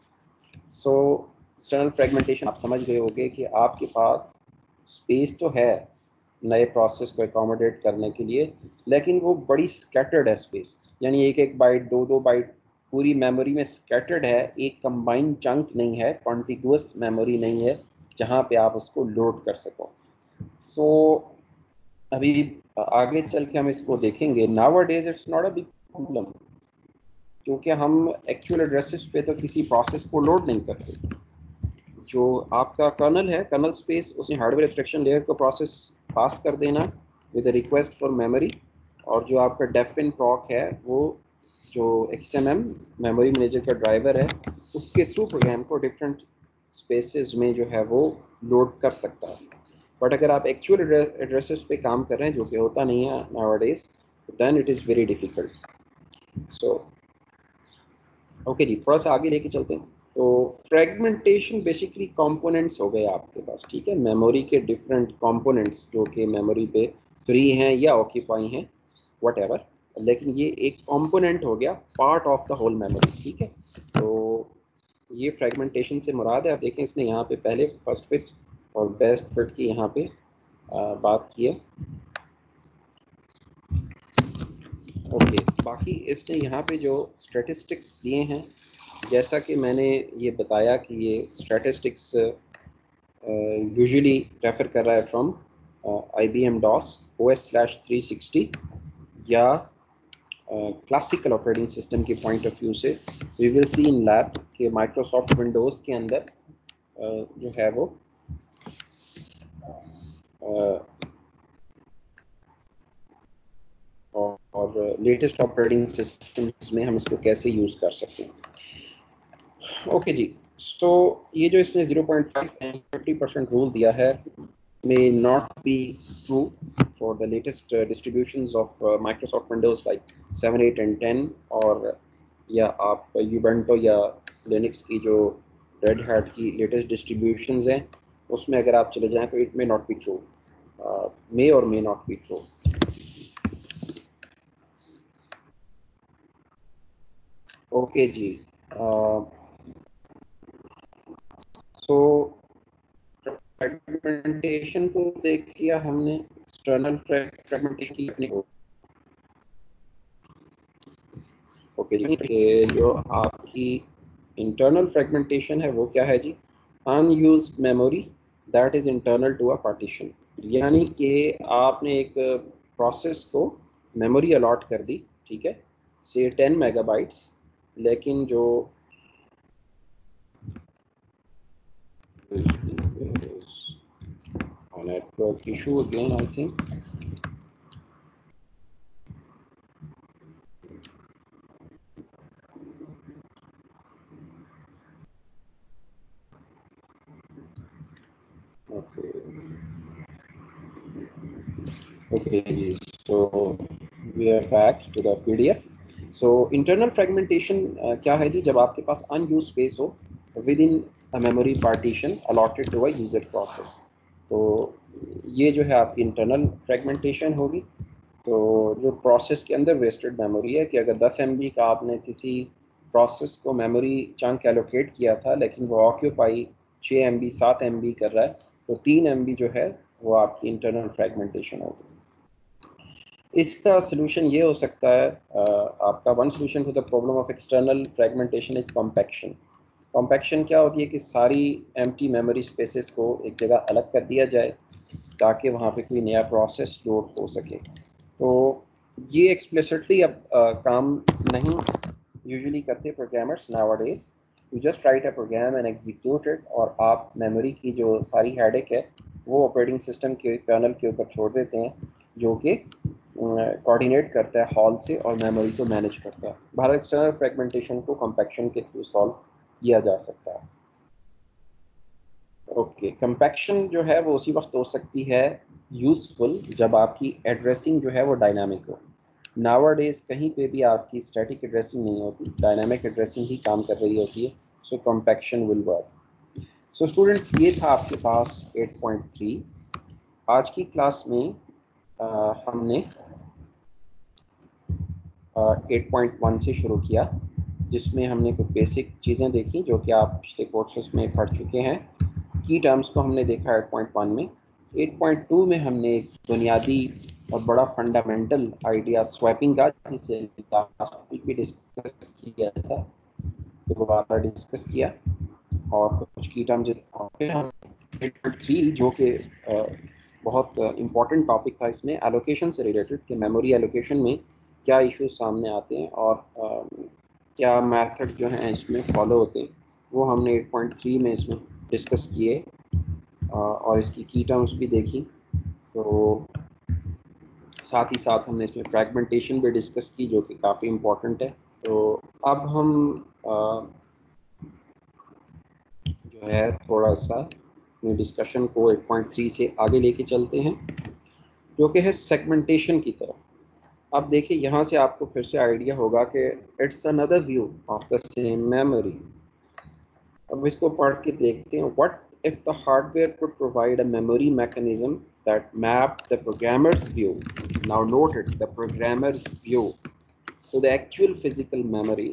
So external fragmentation आप समझ गए होंगे कि आपके पास space तो है नए process को एकोमोडेट करने के लिए लेकिन वो बड़ी स्कैटर्ड है स्पेस यानी एक एक बाइट दो दो बाइट पूरी मेमोरी में स्कैटर्ड है एक कंबाइंड चंक नहीं है कॉन्टिगुअस मेमोरी नहीं है जहाँ पे आप उसको लोड कर सको। सो so, अभी आगे चल के हम इसको देखेंगे। Nowadays it's not a big problem क्योंकि हम एक्चुअल एड्रेसेस पे तो किसी प्रोसेस को लोड नहीं करते। जो आपका कर्नल है कर्नल स्पेस उसने हार्डवेयर एब्स्ट्रक्शन लेयर को प्रोसेस पास कर देना विद रिक्वेस्ट फॉर मेमोरी और जो आपका डेफ इन प्रॉक है, वो जो X M M memory manager का ड्राइवर है, उसके थ्रू प्रोग्राम को डिफरेंट स्पेसेस में जो है वो लोड कर सकता है। बट अगर आप एक्चुअल एड्रेसेस पे काम कर रहे हैं, जो कि होता नहीं है nowadays then it is very difficult so okay जी, थोड़ा सा आगे लेके चलते हैं। तो फ्रेगमेंटेशन बेसिकली कंपोनेंट्स हो गए आपके पास, ठीक है? मेमोरी के डिफरेंट कंपोनेंट्स जो कि मेमोरी पे फ्री हैं या ऑक्यूपाई हैं वट लेकिन ये एक कंपोनेंट हो गया part of the whole memory ठीक है? तो ये फ्रेगमेंटेशन से मुराद है, आप देखें, इसने यहाँ पे पहले फ़र्स्ट फिट और बेस्ट फिट की यहाँ पे आ, बात की है। ओके बाकी इसने यहाँ पे जो स्टेटिस्टिक्स दिए हैं जैसा कि मैंने ये बताया कि ये स्टैटिस्टिक्स यूजुअली रेफर कर रहा है from I B M DOS O S slash three sixty या क्लासिकल ऑपरेटिंग सिस्टम के पॉइंट ऑफ़ व्यू से। We will see in lab कि माइक्रोसॉफ्ट विंडोज़ के अंदर uh, जो है वो और लेटेस्ट ऑपरेटिंग सिस्टम्स में हम इसको कैसे यूज़ कर सकते हैं? ओके जी सो so, ये जो इसने 0.5 एंड 50 परसेंट रूल दिया है may not be true for the latest distributions of Microsoft Windows like 7 8 and 10 और या आप यूबेंटो या लिनक्स की जो रेड हैट की लेटेस्ट डिस्ट्रीब्यूशंस हैं उसमें अगर आप चले जाएँ तो it may not be true may और may not be true okay ji. Uh, so fragmentation को देख लिया हमने एक्सटर्नल फ्रेगमेंटेशन की अपनी ओके जी. जो आपकी इंटरनल फ्रेगमेंटेशन है वो क्या है जी? Unused memory that is internal to a partition यानी कि आपने एक प्रोसेस को मेमोरी अलॉट कर दी, ठीक है से टेन मेगाबाइट्स लेकिन जो network issue again I think. Okay. Okay, so we are back to the PDF. So internal fragmentation uh, क्या है जी? जब आपके पास unused space हो with within memory partition allotted to a user process तो ये जो है आपकी इंटरनल फ्रेगमेंटेशन होगी। तो जो प्रोसेस के अंदर वेस्टेड मेमोरी है कि अगर 10 एमबी का आपने किसी प्रोसेस को मेमोरी चंक एलोकेट किया था लेकिन वो ऑक्यूपाई 6 एम बी सात एम बी कर रहा है तो तीन एम बी जो है वो आपकी इंटरनल फ्रेगमेंटेशन होगी। इसका सोल्यूशन ये हो सकता है आपका one solution to the problem of external fragmentation is compaction compaction क्या होती है कि सारी एम मेमोरी स्पेसेस को एक जगह अलग कर दिया जाए ताकि वहाँ पे कोई नया प्रोसेस लोड हो सके। तो ये एक्सप्लिसिटली अब आ, काम नहीं यूजुअली करते programmers nowadays you just write a program and execute और आप मेमोरी की जो सारी हेडेक है वो ऑपरेटिंग सिस्टम के कर्नल के ऊपर छोड़ देते हैं जो कि कोऑर्डिनेट करता है हॉल से और मेमोरी को मैनेज करता है। बाहर एक्सटर्नल फ्रेगमेंटेशन को कम्पैक्शन के थ्रू सॉल्व किया जा सकता है। ओके okay, कंपैक्शन जो है वो उसी वक्त हो सकती है यूज़फुल जब आपकी एड्रेसिंग जो है वो डायनामिक हो। नावर डेज़ कहीं पे भी आपकी स्टैटिक एड्रेसिंग नहीं होती डायनामिक एड्रेसिंग ही काम कर रही होती है so compaction will work so students ये था आपके पास 8.3 आज की क्लास में आ, हमने एट पॉइंट वन से शुरू किया, जिसमें हमने कुछ बेसिक चीज़ें देखी जो कि आप पिछले कोर्सेस में पढ़ चुके हैं। की टर्म्स को हमने देखा एट पॉइंट वन में। एट पॉइंट टू में हमने एक बुनियादी और बड़ा फंडामेंटल आइडिया स्वैपिंग का, जिसे लास्ट वीक भी डिस्कस किया था दोबारा डिस्कस किया। और कुछ की टर्म्स एट पॉइंट थ्री जो कि बहुत इंपॉर्टेंट टॉपिक था इसमें एलोकेशन से रिलेटेड कि मेमोरी एलोकेशन में क्या इश्यूज़ सामने आते हैं और आ, क्या मेथड जो हैं इसमें फॉलो होते हैं वो हमने 8.3 में इसमें डिस्कस किए और इसकी की टर्म्स भी देखी। तो साथ ही साथ हमने इसमें फ्रैगमेंटेशन भी डिस्कस की जो कि काफ़ी इम्पोर्टेंट है। तो अब हम आ, जो है थोड़ा सा अपने डिस्कशन को 8.3 से आगे लेके चलते हैं जो कि है सेगमेंटेशन की तरफ़। अब देखिए यहाँ से आपको फिर से आइडिया होगा कि it's another view of the same memory अब इसको पढ़ के देखते हैं what if the hardware could provide a memory mechanism that mapped the programmer's view now note it the programmer's view to the actual physical memory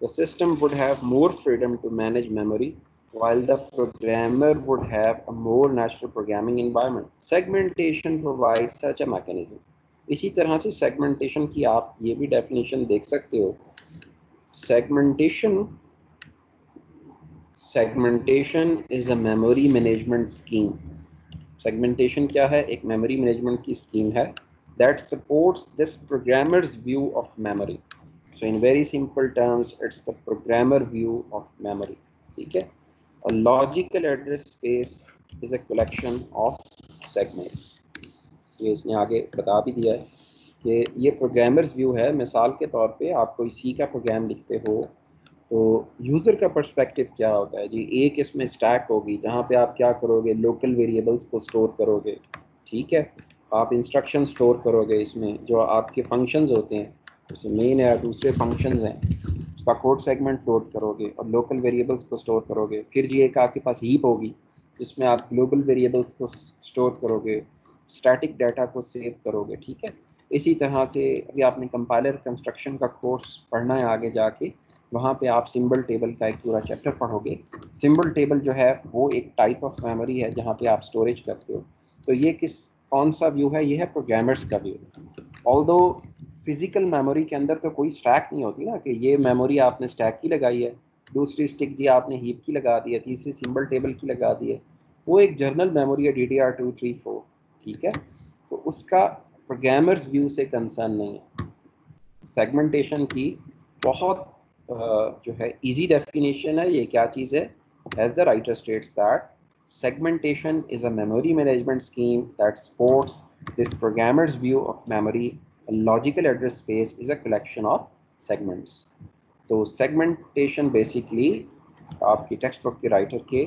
the system would have more freedom to manage memory while the programmer would have a more natural programming environment segmentation provides such a mechanism इसी तरह से segmentation की आप ये भी definition देख सकते हो। Segmentation segmentation is a memory management scheme segmentation क्या है? एक मेमोरी मैनेजमेंट की स्कीम है that supports this programmer's view of memory so in very simple terms it's the programmer view of memory ठीक है? Logical address space is a collection of segments. ये इसने आगे बता भी दिया है कि ये प्रोग्रामर्स व्यू है। मिसाल के तौर पे आप कोई सी का प्रोग्राम लिखते हो तो यूज़र का पर्सपेक्टिव क्या होता है? जी, एक इसमें स्टैक होगी, जहाँ पे आप क्या करोगे? लोकल वेरिएबल्स को स्टोर करोगे, ठीक है? आप इंस्ट्रक्शन स्टोर करोगे इसमें, जो आपके फ़ंक्शंस होते हैं। जैसे मेन है, दूसरे फ़ंक्शंस हैं, उसका कोड सेगमेंट लोड करोगे और लोकल वेरिएबल्स को स्टोर करोगे। फिर जी, एक आपके पास हीप होगी, जिसमें आप ग्लोबल वेरिएबल्स को स्टोर करोगे। स्टैटिक डाटा को सेव करोगे, ठीक है? इसी तरह से अभी आपने कंपाइलर कंस्ट्रक्शन का कोर्स पढ़ना है आगे जाके, वहाँ पे आप सिंबल टेबल का एक पूरा चैप्टर पढ़ोगे। सिंबल टेबल जो है, वो एक टाइप ऑफ़ मेमोरी है जहाँ पे आप स्टोरेज करते हो। तो ये किस, कौन सा व्यू है? ये है प्रोग्रामर्स का view although physical memory के अंदर तो कोई स्टैक नहीं होती ना, कि ये मेमोरी आपने स्टैक की लगाई है, दूसरी स्टिक जी आपने हीप की लगा दी है, तीसरी सिंबल टेबल की लगा दी है, वो एक जर्नल मेमोरी है D D R two three four ठीक है? तो उसका प्रोग्रामर्स व्यू से कंसर्न नहीं है। सेगमेंटेशन की बहुत जो है इजी डेफिनेशन है, ये क्या चीज़ है? As the writer states that segmentation is a memory management scheme that supports this programmer's view of memory logical address space is a collection of segments तो सेगमेंटेशन बेसिकली आपकी टेक्स्ट बुक के writer के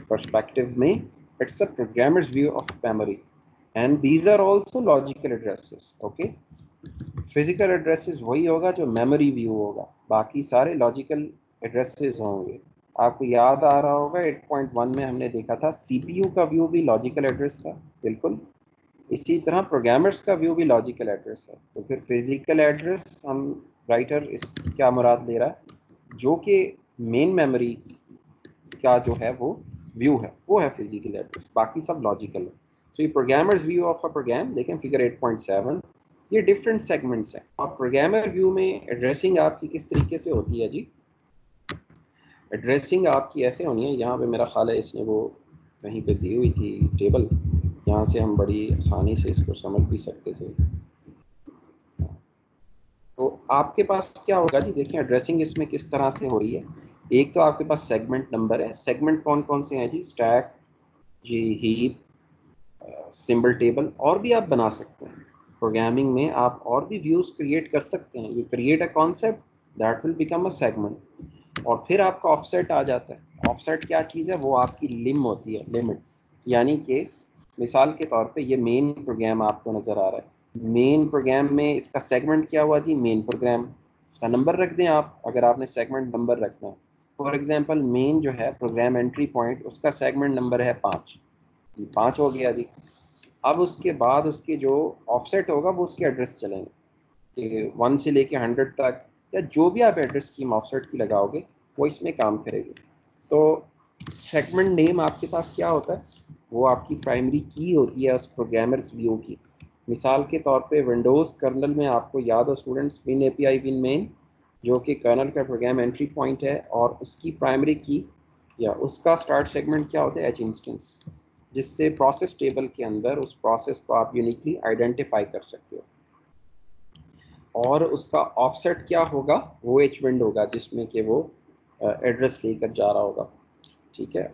perspective में it's a programmer's view of memory and these are also logical addresses okay physical addresses वही होगा जो memory view होगा। बाकी सारे लॉजिकल एड्रेसेस होंगे। आपको याद आ रहा होगा 8.1 में हमने देखा था सीपीयू का व्यू भी लॉजिकल एड्रेस था, बिल्कुल। इसी तरह प्रोग्रामर्स का व्यू भी लॉजिकल एड्रेस है। तो फिर फ़िज़िकल एड्रेस हम राइटर इस क्या मुराद ले रहा है? जो कि मेन मेमोरी का जो है वो व्यू है, वो है फ़िज़िकल एड्रेस बाकी सब लॉजिकल है। तो ये programmer's view of a program देखें फिगर 8.7 ये डिफरेंट सेगमेंट्स हैं। और प्रोग्रामर व्यू में एड्रेसिंग आपकी किस तरीके से होती है जी? एड्रेसिंग आपकी ऐसे होनी है, यहाँ पे मेरा ख्याल है इसने वो कहीं पे दी हुई थी टेबल यहाँ से हम बड़ी आसानी से इसको समझ भी सकते थे। तो आपके पास क्या होगा जी? देखें एड्रेसिंग इसमें किस तरह से हो रही है। एक तो आपके पास सेगमेंट नंबर है। सेगमेंट कौन कौन से हैं जी? स्टैक जी हीप सिंबल टेबल और भी आप बना सकते हैं। प्रोग्रामिंग में आप और भी व्यूज़ क्रिएट कर सकते हैं। You create a concept that will become a segment और फिर आपका ऑफसेट आ जाता है। ऑफसेट क्या चीज़ है? वो आपकी लिम होती है लिमिट यानी कि मिसाल के तौर पे ये मेन प्रोग्राम आपको नज़र आ रहा है। मेन प्रोग्राम में इसका सेगमेंट क्या हुआ जी? मेन प्रोग्राम इसका नंबर रख दें आप, अगर आपने सेगमेंट नंबर रखना है। फॉर एग्जांपल मेन जो है प्रोग्राम एंट्री पॉइंट उसका सेगमेंट नंबर है पाँच। पाँच हो गया जी अब उसके बाद उसके जो ऑफसेट होगा, वो उसके एड्रेस चलेंगे। कि वन से लेके हंड्रेड तक या जो भी आप एड्रेस स्कीम ऑफसेट की लगाओगे, वो इसमें काम करेगी। तो सेगमेंट नेम आपके पास क्या होता है? वो आपकी प्राइमरी की होती है उस प्रोग्रामर्स व्यू की। मिसाल के तौर पे विंडोज़ कर्नल में आपको याद हो students win A P I win main जो कि कर्नल का प्रोग्राम एंट्री पॉइंट है, और उसकी प्राइमरी की या उसका स्टार्ट सेगमेंट क्या होता है? एच इंस्टेंस जिससे प्रोसेस टेबल के अंदर उस प्रोसेस को आप यूनिकली आइडेंटिफाई कर सकते हो। और उसका ऑफसेट क्या होगा? वो एच विंड होगा, जिसमें कि वो एड्रेस लेकर जा रहा होगा। ठीक है?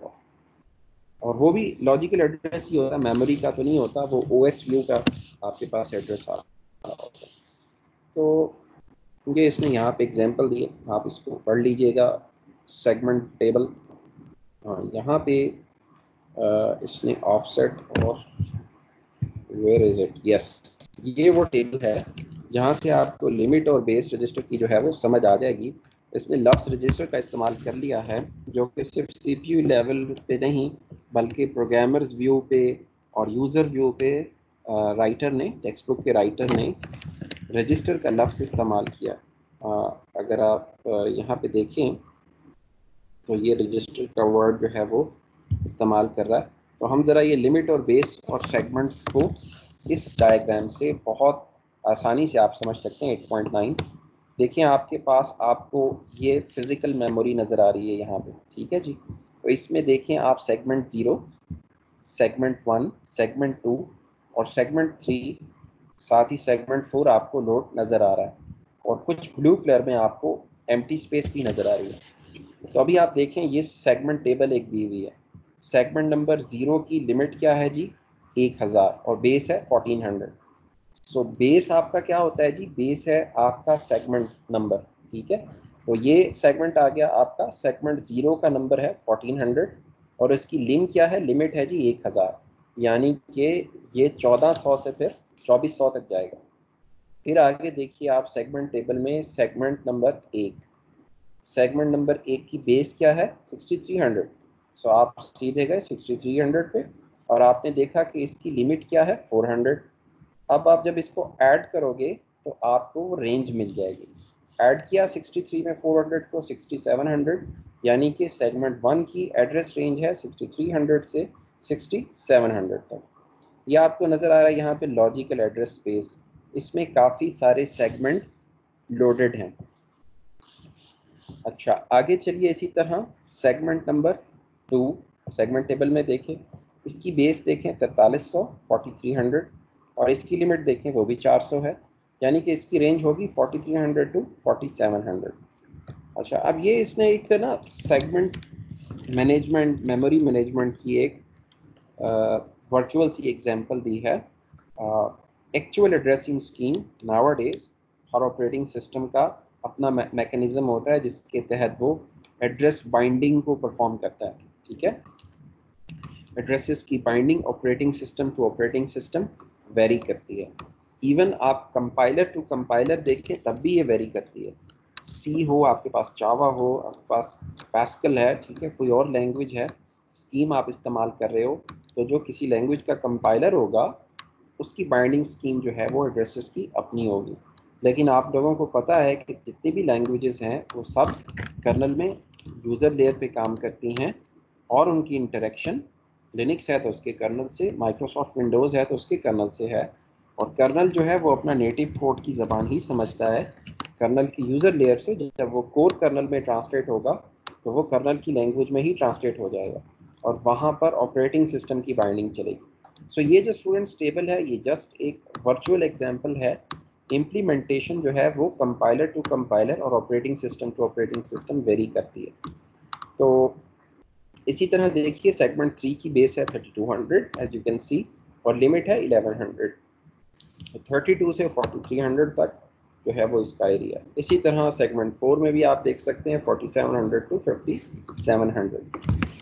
और वो भी लॉजिकल एड्रेस ही होता है मेमोरी का तो नहीं होता, वो ओ एस व्यू का आपके पास एड्रेस आ रहा होता। तो मुझे इसने यहाँ पे एग्जांपल दिए, आप इसको पढ़ लीजिएगा सेगमेंट टेबल हाँ यहाँ पे इसने ऑफसेट और वेयर इज़ इट यस ये वो टेबल है जहाँ से आपको लिमिट और बेस रजिस्टर की जो है वो समझ आ जाएगी। इसने लफ्स रजिस्टर का इस्तेमाल कर लिया है जो कि सिर्फ़ सीपीयू लेवल पे नहीं बल्कि प्रोग्रामर्स व्यू पे और यूज़र व्यू पे राइटर ने टेक्स्ट बुक के राइटर ने रजिस्टर का लफ्स इस्तेमाल किया। आ, अगर आप यहाँ पे देखें तो ये रजिस्टर का वर्ड जो है वो इस्तेमाल कर रहा है। तो हम ज़रा ये लिमिट और बेस और सेगमेंट्स को इस डायग्राम से बहुत आसानी से आप समझ सकते हैं 8.9 देखिए, आपके पास आपको ये फ़िज़िकल मेमोरी नज़र आ रही है यहाँ पे, ठीक है जी? तो इसमें देखें आप segment zero segment one segment two और सेगमेंट थ्री साथ ही सेगमेंट फोर आपको लोड नज़र आ रहा है। और कुछ ब्लू कलर में आपको एम स्पेस भी नज़र आ रही है। तो अभी आप देखें, ये सेगमेंट टेबल एक दी हुई है। सेगमेंट नंबर ज़ीरो की लिमिट क्या है जी? एक हज़ार और बेस है फोर्टीन हंड्रेड सो बेस आपका क्या होता है जी? बेस है आपका सेगमेंट नंबर ठीक है? तो ये सेगमेंट आ गया आपका सेगमेंट ज़ीरो का नंबर है 1400 और इसकी लिम क्या है? लिमिट है जी एक हज़ार. यानी कि ये चौदह सौ से फिर चौबीस सौ तक जाएगा। फिर आगे देखिए आप सेगमेंट टेबल में सेगमेंट नंबर एक. सेगमेंट नंबर एक की बेस क्या है? 6300 सो आप सीधे गए 6300 पे और आपने देखा कि इसकी लिमिट क्या है? 400 अब आप जब इसको ऐड करोगे तो आपको रेंज मिल जाएगी। ऐड किया 63 में 400 को 6700 यानी कि सेगमेंट वन की एड्रेस रेंज है 6300 से 6700 तक। ये आपको नज़र आ रहा है यहाँ पे लॉजिकल एड्रेस स्पेस इसमें काफ़ी सारे सेगमेंट्स लोडेड हैं। अच्छा आगे चलिए इसी तरह। Segment number two segment table में देखें, इसकी बेस देखें तैतालीस सौ फोर्टी थ्री हंड्रेड और इसकी लिमिट देखें वो भी 400 है, यानी कि इसकी रेंज होगी 4300 टू 4700 अच्छा अब ये इसने एक ना सेगमेंट मैनेजमेंट मेमोरी मैनेजमेंट की एक वर्चुअल सी एग्जांपल दी है। Actual addressing scheme nowadays हर ऑपरेटिंग सिस्टम का अपना मैकेनिज्म होता है जिसके तहत वो एड्रेस बाइंडिंग को परफॉर्म करता है। ठीक है? एड्रेसेस की binding operating system to operating system vary करती है। इवन आप कंपाइलर टू कंपाइलर देखें, तब भी ये वेरी करती है। सी हो, आपके पास चावा हो, आपके पास पैस्कल है, ठीक है? कोई और लैंग्वेज है स्कीम आप इस्तेमाल कर रहे हो तो जो किसी लैंग्वेज का कंपाइलर होगा, उसकी बाइंडिंग स्कीम जो है, वो एड्रेसेस की अपनी होगी। लेकिन आप लोगों को पता है कि जितनी भी लैंग्वेजेस हैं, वो सब कर्नल में यूज़र लेयर पे काम करती हैं। और उनकी इंटरेक्शन लिनिक्स है तो उसके कर्नल से माइक्रोसॉफ्ट विंडोज़ है तो उसके कर्नल से है। और कर्नल जो है वो अपना नेटिव कोड की ज़बान ही समझता है। कर्नल की यूज़र लेयर से जब वो कोर कर्नल में ट्रांसलेट होगा तो वो कर्नल की लैंग्वेज में ही ट्रांसलेट हो जाएगा। और वहाँ पर ऑपरेटिंग सिस्टम की बाइंडिंग चलेगी। सो so, ये जो स्टूडेंट्स टेबल है ये जस्ट एक वर्चुअल एग्ज़ाम्पल है। इम्प्लीमेंटेशन जो है वो कंपाइलर टू कंपाइलर और operating system to operating system vary करती है। तो इसी तरह देखिए सेगमेंट थ्री की बेस है thirty two hundred as you can see और लिमिट है इलेवन हंड्रेड 32 से 4300 तक जो है वो इसका एरिया इसी तरह सेगमेंट फोर में भी आप देख सकते हैं 4700 टू 5700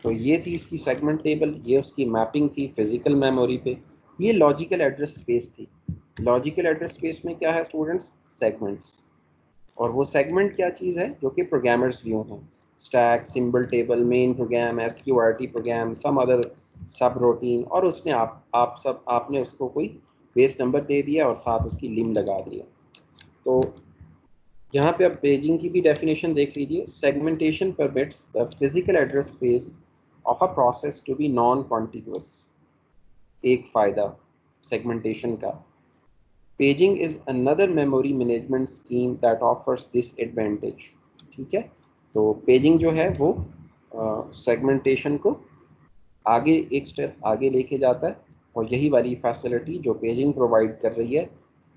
तो ये थी इसकी सेगमेंट टेबल ये उसकी मैपिंग थी फ़िज़िकल मेमोरी पे। ये लॉजिकल एड्रेस स्पेस थी। लॉजिकल एड्रेस स्पेस में क्या है स्टूडेंट्स सेगमेंट्स और वो सेगमेंट क्या चीज़ है? जो कि प्रोग्रामर्स व्यू हैं। Stack symbol table main program S Q R T program some other subroutine और उसने आप आप सब, आपने उसको कोई बेस नंबर दे दिया और साथ उसकी लिम लगा दिया। तो यहाँ पे आप पेजिंग की भी डेफिनेशन देख लीजिए। Segmentation permits the physical address space of a process to be non continuous एक फ़ायदा सेगमेंटेशन का। Paging is another memory management scheme that offers this advantage ठीक है? तो पेजिंग जो है वो सेगमेंटेशन को आगे एक स्टेप आगे लेके जाता है और यही वाली फैसिलिटी जो पेजिंग प्रोवाइड कर रही है,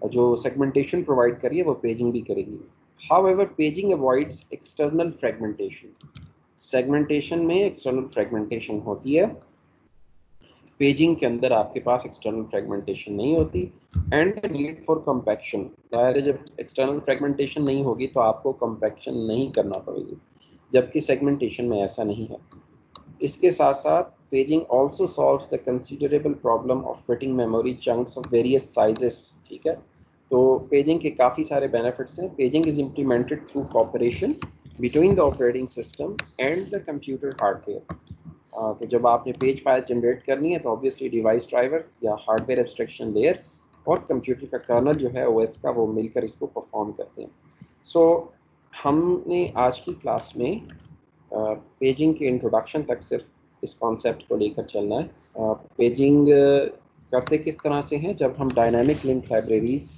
जो सेगमेंटेशन प्रोवाइड कर रही है, वो पेजिंग भी करेगी। However paging avoids external fragmentation segmentation में एक्सटर्नल फ्रेगमेंटेशन होती है। पेजिंग के अंदर आपके पास एक्सटर्नल फ्रेगमेंटेशन नहीं होती एंड नीड फॉर कम्पैक्शन जब एक्सटर्नल फ्रेगमेंटेशन नहीं होगी तो आपको कम्पैक्शन नहीं करना पड़ेगी, जबकि सेगमेंटेशन में ऐसा नहीं है। इसके साथ साथ paging also solve the considerable problem of fitting memory chunks of various sizes ठीक है? तो पेजिंग के काफ़ी सारे बेनिफिट्स हैं। Paging is implemented through cooperation between the operating system and the computer hardware तो जब आपने पेज फ़ाइल जनरेट करनी है तो ऑब्वियसली डिवाइस ड्राइवर्स या हार्डवेयर एब्स्ट्रक्शन लेयर और कंप्यूटर का कर्नल जो है ओएस का वो मिलकर इसको परफॉर्म करते हैं। सो so, हमने आज की क्लास में पेजिंग के इंट्रोडक्शन तक सिर्फ़ इस कॉन्सेप्ट को लेकर चलना है। पेजिंग करते किस तरह से हैं? जब हम डायनामिक लिंक लाइब्रेरीज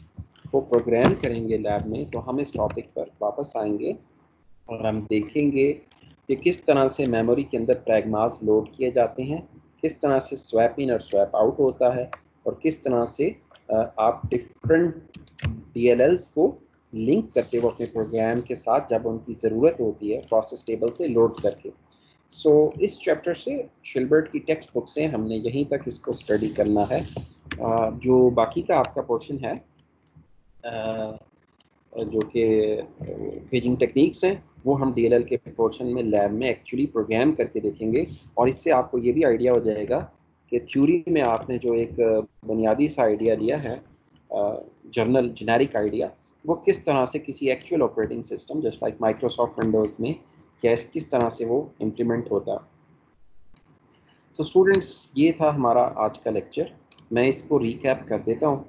को प्रोग्राम करेंगे लैब में तो हम इस टॉपिक पर वापस आएँगे और हम देखेंगे कि किस तरह से मेमोरी के अंदर प्रैगमास लोड किए जाते हैं किस तरह से स्वैप इन और स्वैप आउट होता है और किस तरह से आप डिफरेंट डी को लिंक करते हो अपने प्रोग्राम के साथ जब उनकी ज़रूरत होती है प्रोसेस टेबल से लोड करके। सो so, इस चैप्टर से शिल्बर्ट की टेक्स्ट बुक से हमने यहीं तक इसको स्टडी करना है। जो बाकी का आपका पोर्शन है जो कि पेजिंग टेक्निक्स हैं, वो हम डीएलएल के पोर्शन में लैब में एक्चुअली प्रोग्राम करके देखेंगे। और इससे आपको ये भी आइडिया हो जाएगा कि थ्योरी में आपने जो एक बुनियादी सा आइडिया लिया है जर्नल जेनेरिक आइडिया वो किस तरह से किसी actual operating system just like Microsoft Windows में कैस किस तरह से वो इम्प्लीमेंट होता। तो स्टूडेंट्स ये था हमारा आज का लेक्चर मैं इसको रिकैप कर देता हूँ।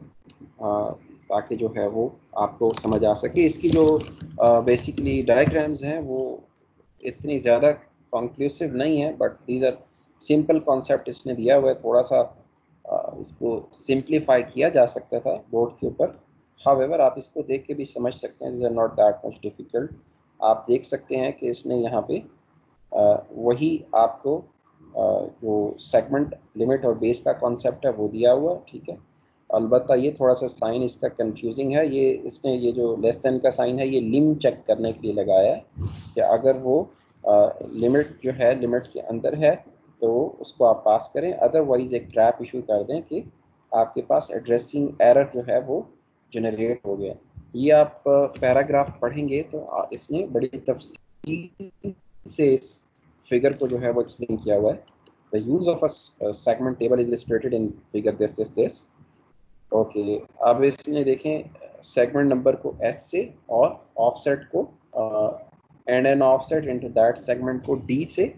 ताकि जो है वो आपको समझ आ सके। इसकी जो बेसिकली डायग्राम्स हैं वो इतनी ज़्यादा कंक्लूसिव नहीं है but these are simple concept इसने दिया हुआ है। थोड़ा सा आ, इसको सिंप्लीफाई किया जा सकता था बोर्ड के ऊपर। हावेवर आप इसको देख के भी समझ सकते हैं these are not that much difficult आप देख सकते हैं कि इसने यहाँ पे आ, वही आपको आ, जो सेगमेंट लिमिट और बेस का कॉन्सेप्ट है वो दिया हुआ ठीक है? अलबत्त ये थोड़ा सा साइन इसका कंफ्यूजिंग है। ये इसने ये जो लेस देन का साइन है, ये लिम चेक करने के लिए लगाया है कि अगर वो लिमिट जो है लिमिट के अंदर है तो उसको आप पास करें। अदरवाइज़ एक ट्रैप इशू कर दें कि आपके पास एड्रेसिंग एरर जो है वो जनरेट हो गया। ये आप पैराग्राफ पढ़ेंगे तो इसने बड़ी तफसील से इस फिगर को जो है वो एक्सप्लेन किया हुआ है। The use of a segment table is in figure this this this okay अब इसने देखें सेगमेंट नंबर को एस से और ऑफसेट को and an offset into that segment को डी से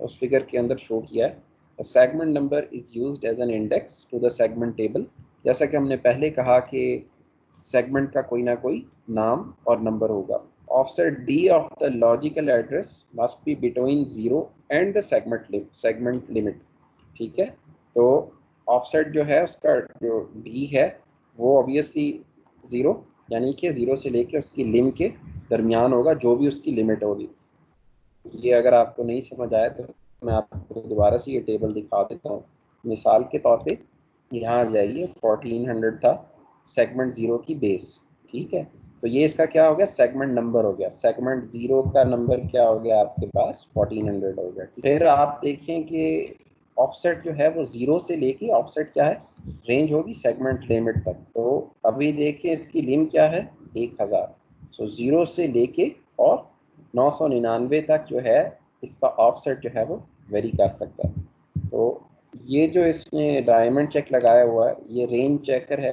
उस फिगर के अंदर शो किया है। Segment number is used as an index to the segment table जैसा कि हमने पहले कहा कि सेगमेंट का कोई ना कोई नाम और नंबर होगा। Offset D of the logical address must be between zero and the segment segment limit ठीक है? तो ऑफसेट जो है, उसका जो डी है, वो ऑब्वियसली ज़ीरो यानी कि ज़ीरो से लेके उसकी लिम के दरमियान होगा, जो भी उसकी लिमिट होगी। ये अगर आपको नहीं समझ आया तो मैं आपको दोबारा से ये टेबल दिखा देता हूँ। मिसाल के तौर पे, यहाँ आ जाइए फोर्टीन हंड्रेड था सेगमेंट ज़ीरो की बेस ठीक है? तो ये इसका क्या हो गया? सेगमेंट नंबर हो गया। सेगमेंट ज़ीरो का नंबर क्या हो गया आपके पास? फोर्टीन हंड्रेड हो गया। फिर आप देखें कि ऑफसेट जो है वो ज़ीरो से लेके ऑफसेट क्या है? रेंज होगी सेगमेंट लिमिट तक। तो अभी देखिए इसकी लिम क्या है? एक हज़ार। सो ज़ीरो से लेके और नौ सौ निन्यानवे तक जो है, इसका ऑफसेट जो है वो वेरी कर सकता है। तो ये जो इसने डायमंड चेक लगाया हुआ है, ये रेंज चेकर है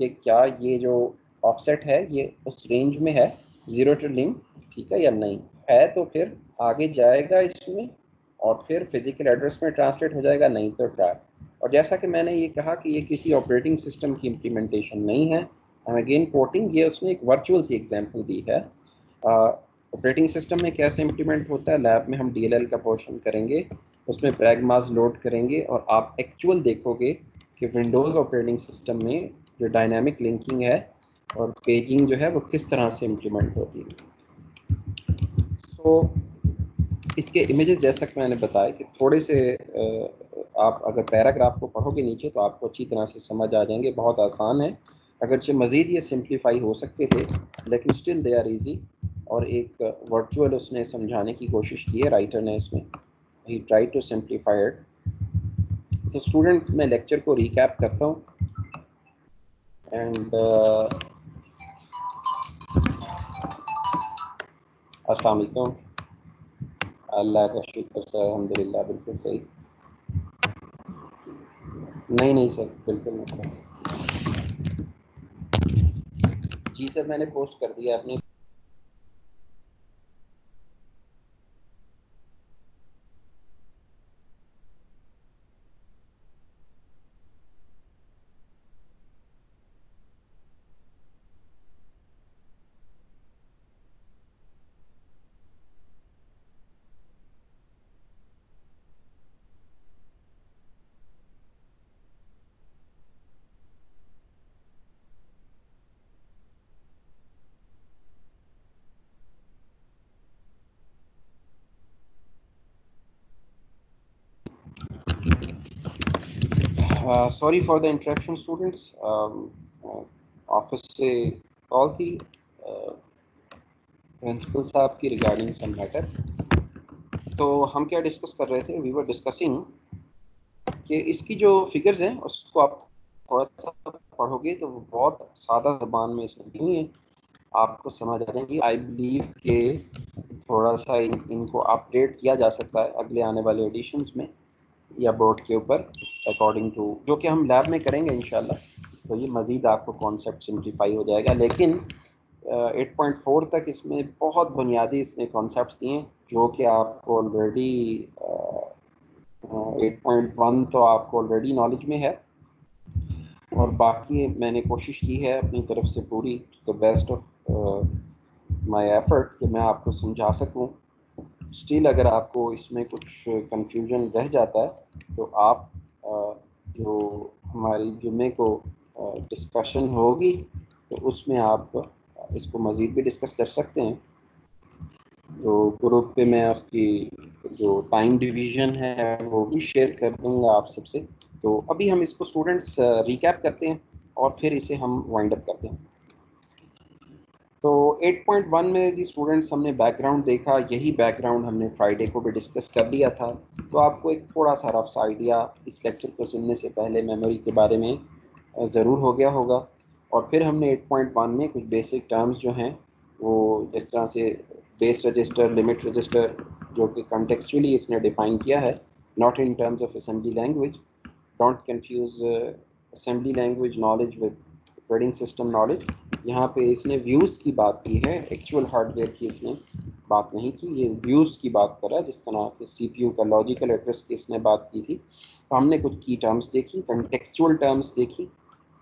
कि क्या ये जो ऑफसेट है, ये उस रेंज में है? ज़ीरो टू लिम ठीक है या नहीं? है तो फिर आगे जाएगा इसमें। और फिर फ़िज़िकल एड्रेस में ट्रांसलेट हो जाएगा नहीं तो ट्रैप। और जैसा कि मैंने ये कहा कि ये किसी ऑपरेटिंग सिस्टम की इम्प्लीमेंटेशन नहीं है। हम अगेन कोटिंग ये उसने एक वर्चुअल सी एग्ज़ाम्पल दी है। ऑपरेटिंग सिस्टम में कैसे इम्प्लीमेंट होता है? लैब में हम डीएलएल का पोर्शन करेंगे उसमें प्रैगमाज लोड करेंगे और आप एक्चुअल देखोगे कि विंडोज़ ऑपरेटिंग सिस्टम में जो डायनामिक लिंकिंग है और पेजिंग जो है वो किस तरह से इम्प्लीमेंट होती है। सो so, इसके इमेजेस जैसा कि मैंने बताया कि थोड़े से आप अगर पैराग्राफ को पढ़ोगे नीचे तो आपको अच्छी तरह से समझ आ जाएँगे, बहुत आसान है। अगरचे मज़ीद ये सिंप्लीफाई हो सकते थे, लेकिन स्टिल दे आर ईजी और एक वर्चुअल उसने समझाने की कोशिश की है राइटर ने इसमें। ही ट्राई टू सिंप्लीफाई तो स्टूडेंट्स मैं लेक्चर को रिकैप करता हूँ। एंड अस्सलाम अल्लाह का शुक्र सर अलहमदिल्ला बिल्कुल सही। नहीं नहीं सर, बिल्कुल नहीं। जी सर, मैंने पोस्ट कर दिया अपनी sorry for the interaction students office से कॉल थी प्रिंसिपल uh, साहब की रिगार्डिंग सम मैटर तो हम क्या डिस्कस कर रहे थे? वी वर डिस्कसिंग कि इसकी जो फिगर्स हैं उसको आप थोड़ा सा पढ़ोगे तो बहुत सादा जबान में इसमें नहीं है? आपको समझ आ जाएगी। आई बिलीव के थोड़ा सा इन, इनको अपडेट किया जा सकता है अगले आने वाले एडिशंस में या बोर्ड के ऊपर। अकॉर्डिंग टू जो कि हम लैब में करेंगे इन तो ये मज़ीद आपको कॉन्सेप्ट सिंप्लीफाई हो जाएगा। लेकिन एट पॉइंट फोर तक इसमें बहुत बुनियादी इसने कॉन्सेप्ट दिए, जो कि आपको ऑलरेडी एट पॉइंट वन तो आपको ऑलरेडी नॉलेज में है। और बाकी मैंने कोशिश की है अपनी तरफ़ से पूरी the best of my effort कि मैं आपको समझा सकूँ। स्टिल अगर आपको इसमें कुछ कंफ्यूजन रह जाता है तो आप जो हमारी जुमे को डिस्कशन होगी तो उसमें आप इसको मज़ीद भी डिस्कस कर सकते हैं। तो ग्रुप पे मैं उसकी जो टाइम डिवीज़न है, वो भी शेयर कर दूँगा आप सबसे। तो अभी हम इसको स्टूडेंट्स रिकैप करते हैं और फिर इसे हम वाइंड अप करते हैं। तो 8.1 में जी स्टूडेंट्स हमने बैकग्राउंड देखा, यही बैकग्राउंड हमने फ्राइडे को भी डिस्कस कर लिया था। तो आपको एक थोड़ा सा रफ आइडिया इस लेक्चर को सुनने से पहले मेमोरी के बारे में ज़रूर हो गया होगा। और फिर हमने 8.1 में कुछ बेसिक टर्म्स जो हैं, वो जिस तरह से बेस रजिस्टर लिमिट रजिस्टर जो कि कंटेक्चुअली इसने डिफ़ाइन किया है not in terms of assembly language don't confuse assembly language knowledge with operating system knowledge यहाँ पे इसने व्यूज़ की बात की है एक्चुअल हार्डवेयर की इसने बात नहीं की, ये व्यूज़ की बात कर रहा है, जिस तरह के सीपीयू का लॉजिकल एड्रेस की इसने बात की थी। तो हमने कुछ की टर्म्स देखी कंटेक्चुअल टर्म्स देखी,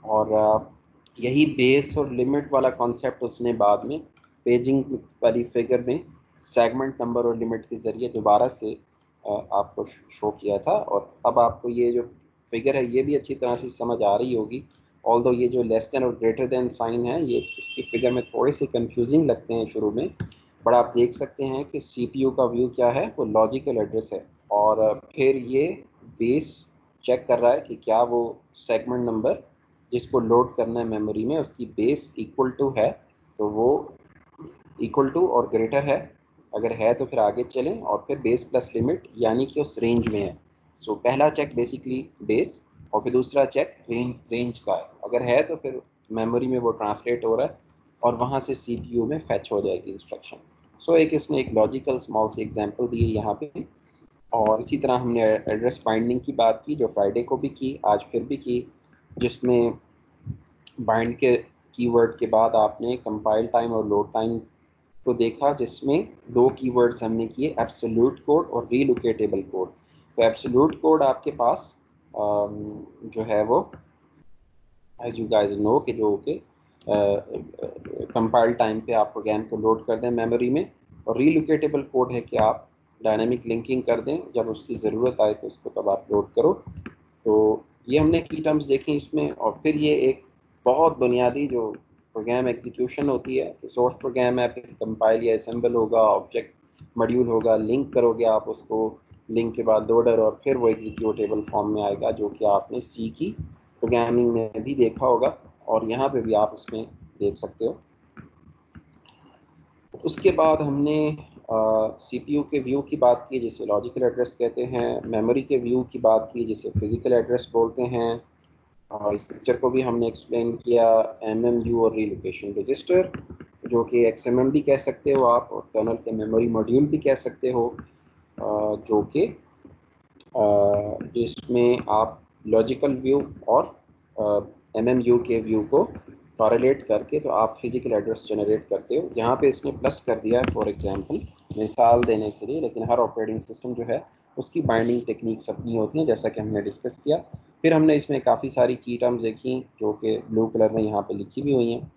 और यही बेस और लिमिट वाला कॉन्सेप्ट उसने बाद में पेजिंग वाली फिगर में सेगमेंट नंबर और लिमिट के ज़रिए दोबारा से आपको शो किया था। और अब आपको ये जो फिगर है, ये भी अच्छी तरह से समझ आ रही होगी ऑल दो ये जो लेस देन और ग्रेटर देन साइन है ये इसकी फिगर में थोड़े से कन्फ्यूजिंग लगते हैं शुरू में बट आप देख सकते हैं कि सीपीयू का व्यू क्या है वो लॉजिकल एड्रेस है। और फिर ये बेस चेक कर रहा है कि क्या वो सेगमेंट नंबर जिसको लोड करना है मेमोरी में उसकी बेस इक्वल टू है तो वो इक्वल टू और ग्रेटर है। अगर है तो फिर आगे चलें और फिर बेस प्लस लिमिट यानी कि उस रेंज में है। सो so, पहला चेक बेसिकली बेस और फिर दूसरा चेक रेंज रेंज का है। अगर है तो फिर मेमोरी में वो ट्रांसलेट हो रहा है और वहाँ से सी में फैच हो जाएगी इंस्ट्रक्शन सो so, एक इसने एक लॉजिकल स्मॉल सी एग्जांपल दी है यहाँ पे। और इसी तरह हमने एड्रेस बाइंडिंग की बात की जो फ्राइडे को भी की आज फिर भी की जिसमें बाइंड के कीवर्ड के बाद आपने कंपाइल टाइम और लोड टाइम को देखा जिसमें दो कीवर्ड्स हमने किए एब्सोल्यूट कोड और रीलोकेटेबल कोड तो एब्सोल्यूट कोड आपके पास जो है वो एज यू गाइस नो कि जो के कंपाइल टाइम पे आप प्रोग्राम को लोड कर दें मेमोरी में और रीलोकेटेबल कोड है कि आप डायनेमिक लिंकिंग कर दें, जब उसकी ज़रूरत आए तो उसको तब आप लोड करो। तो ये हमने की टर्म्स देखी इसमें और फिर ये एक बहुत बुनियादी जो प्रोग्राम एग्जीक्यूशन होती है सोर्स प्रोग्राम है, फिर कंपाइल या असम्बल होगा ऑब्जेक्ट मॉड्यूल होगा लिंक करोगे आप उसको लिंक के बाद लोडर और फिर वो एग्जीक्यूटेबल फॉर्म में आएगा, जो कि आपने सी की प्रोग्रामिंग में भी देखा होगा और यहाँ पे भी आप इसमें देख सकते हो। उसके बाद हमने सी पी यू के व्यू की बात की, जिसे लॉजिकल एड्रेस कहते हैं मेमोरी के व्यू की बात की, जिसे फ़िज़िकल एड्रेस बोलते हैं और इस पिक्चर को भी हमने एक्सप्लेन किया एम एम यू और रीलोकेशन रजिस्टर जो कि एक्स एम एम भी कह सकते हो आप और कर्नल के मेमोरी मॉड्यूल भी कह सकते हो। जो कि जिसमें आप लॉजिकल व्यू और एम एम यू के व्यू को कॉरेलेट करके तो आप फ़िज़िकल एड्रेस जनरेट करते हो। यहाँ पे इसने प्लस कर दिया है फॉर एग्जांपल मिसाल देने के लिए, लेकिन हर ऑपरेटिंग सिस्टम जो है, उसकी बाइंडिंग टेक्निक्स अपनी होती हैं, जैसा कि हमने डिस्कस किया। फिर हमने इसमें काफ़ी सारी की टर्म्स देखी, जो कि ब्लू कलर में यहाँ पे लिखी भी हुई हैं।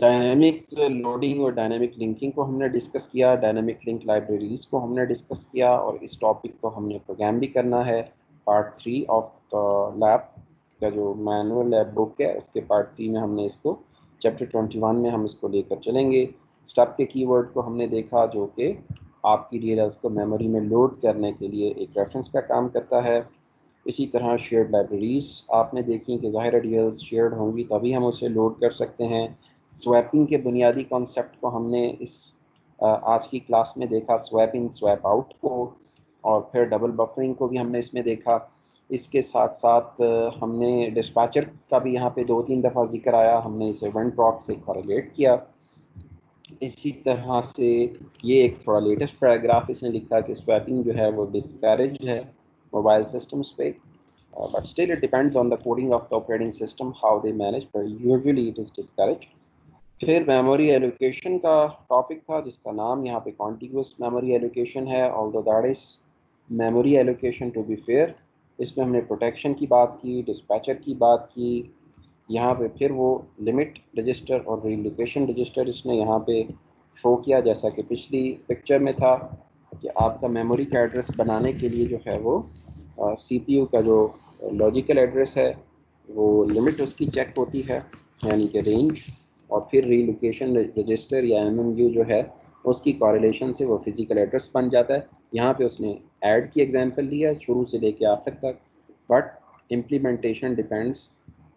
डायनेमिक लोडिंग और डायनेमिक लिंकिंग को हमने डिस्कस किया डायनेमिक लिंक लाइब्रेरीज को हमने डिस्कस किया और इस टॉपिक को हमने प्रोग्राम भी करना है। Part three of the lab का जो मैनुअल लैब बुक है, उसके पार्ट थ्री में हमने इसको चैप्टर ट्वेंटी वन में हम इसको लेकर चलेंगे। स्टप के कीवर्ड को हमने देखा जो कि आपकी डी को मेमोरी में लोड करने के लिए एक रेफरेंस का काम करता है। इसी तरह शेयर्ड लाइब्रेरीज आपने देखी कि ज़ाहिर डी शेयर्ड होंगी, तभी हम उसे लोड कर सकते हैं। स्वैपिंग के बुनियादी कॉन्सेप्ट को हमने इस आज की क्लास में देखा स्वैप इन स्वैप आउट को, और फिर डबल बफरिंग को भी हमने इसमें देखा। इसके साथ साथ हमने डिस्पैचर का भी यहाँ पे दो तीन दफ़ा ज़िक्र आया, हमने इसे वन प्रॉक से कॉरेलेट किया। इसी तरह से ये एक थोड़ा लेटेस्ट पैराग्राफ इसने लिखा कि स्वैपिंग जो है वो डिस्करेज है मोबाइल सिस्टम्स पे। But still it depends on the coding of the operating system how they manage but usually it is discourage फिर मेमोरी एलोकेशन का टॉपिक था, जिसका नाम यहाँ पे कॉन्टिग्यूस मेमोरी एलोकेशन है all that is memory allocation to be fair इसमें हमने प्रोटेक्शन की बात की डिस्पैचर की बात की, यहाँ पे फिर वो लिमिट रजिस्टर और रीलोकेशन रजिस्टर इसने यहाँ पे शो किया, जैसा कि पिछली पिक्चर में था कि आपका मेमोरी का एड्रेस बनाने के लिए जो है वो सीपीयू का जो लॉजिकल एड्रेस है, वो लिमिट उसकी चेक होती है, यानी कि रेंज और फिर रीलोकेशन रजिस्टर या एमएमयू जो है, उसकी कॉरिलेशन से वो फ़िज़िकल एड्रेस बन जाता है। यहाँ पे उसने ऐड की एग्जांपल लिया शुरू से लेके आखिर तक। But implementation depends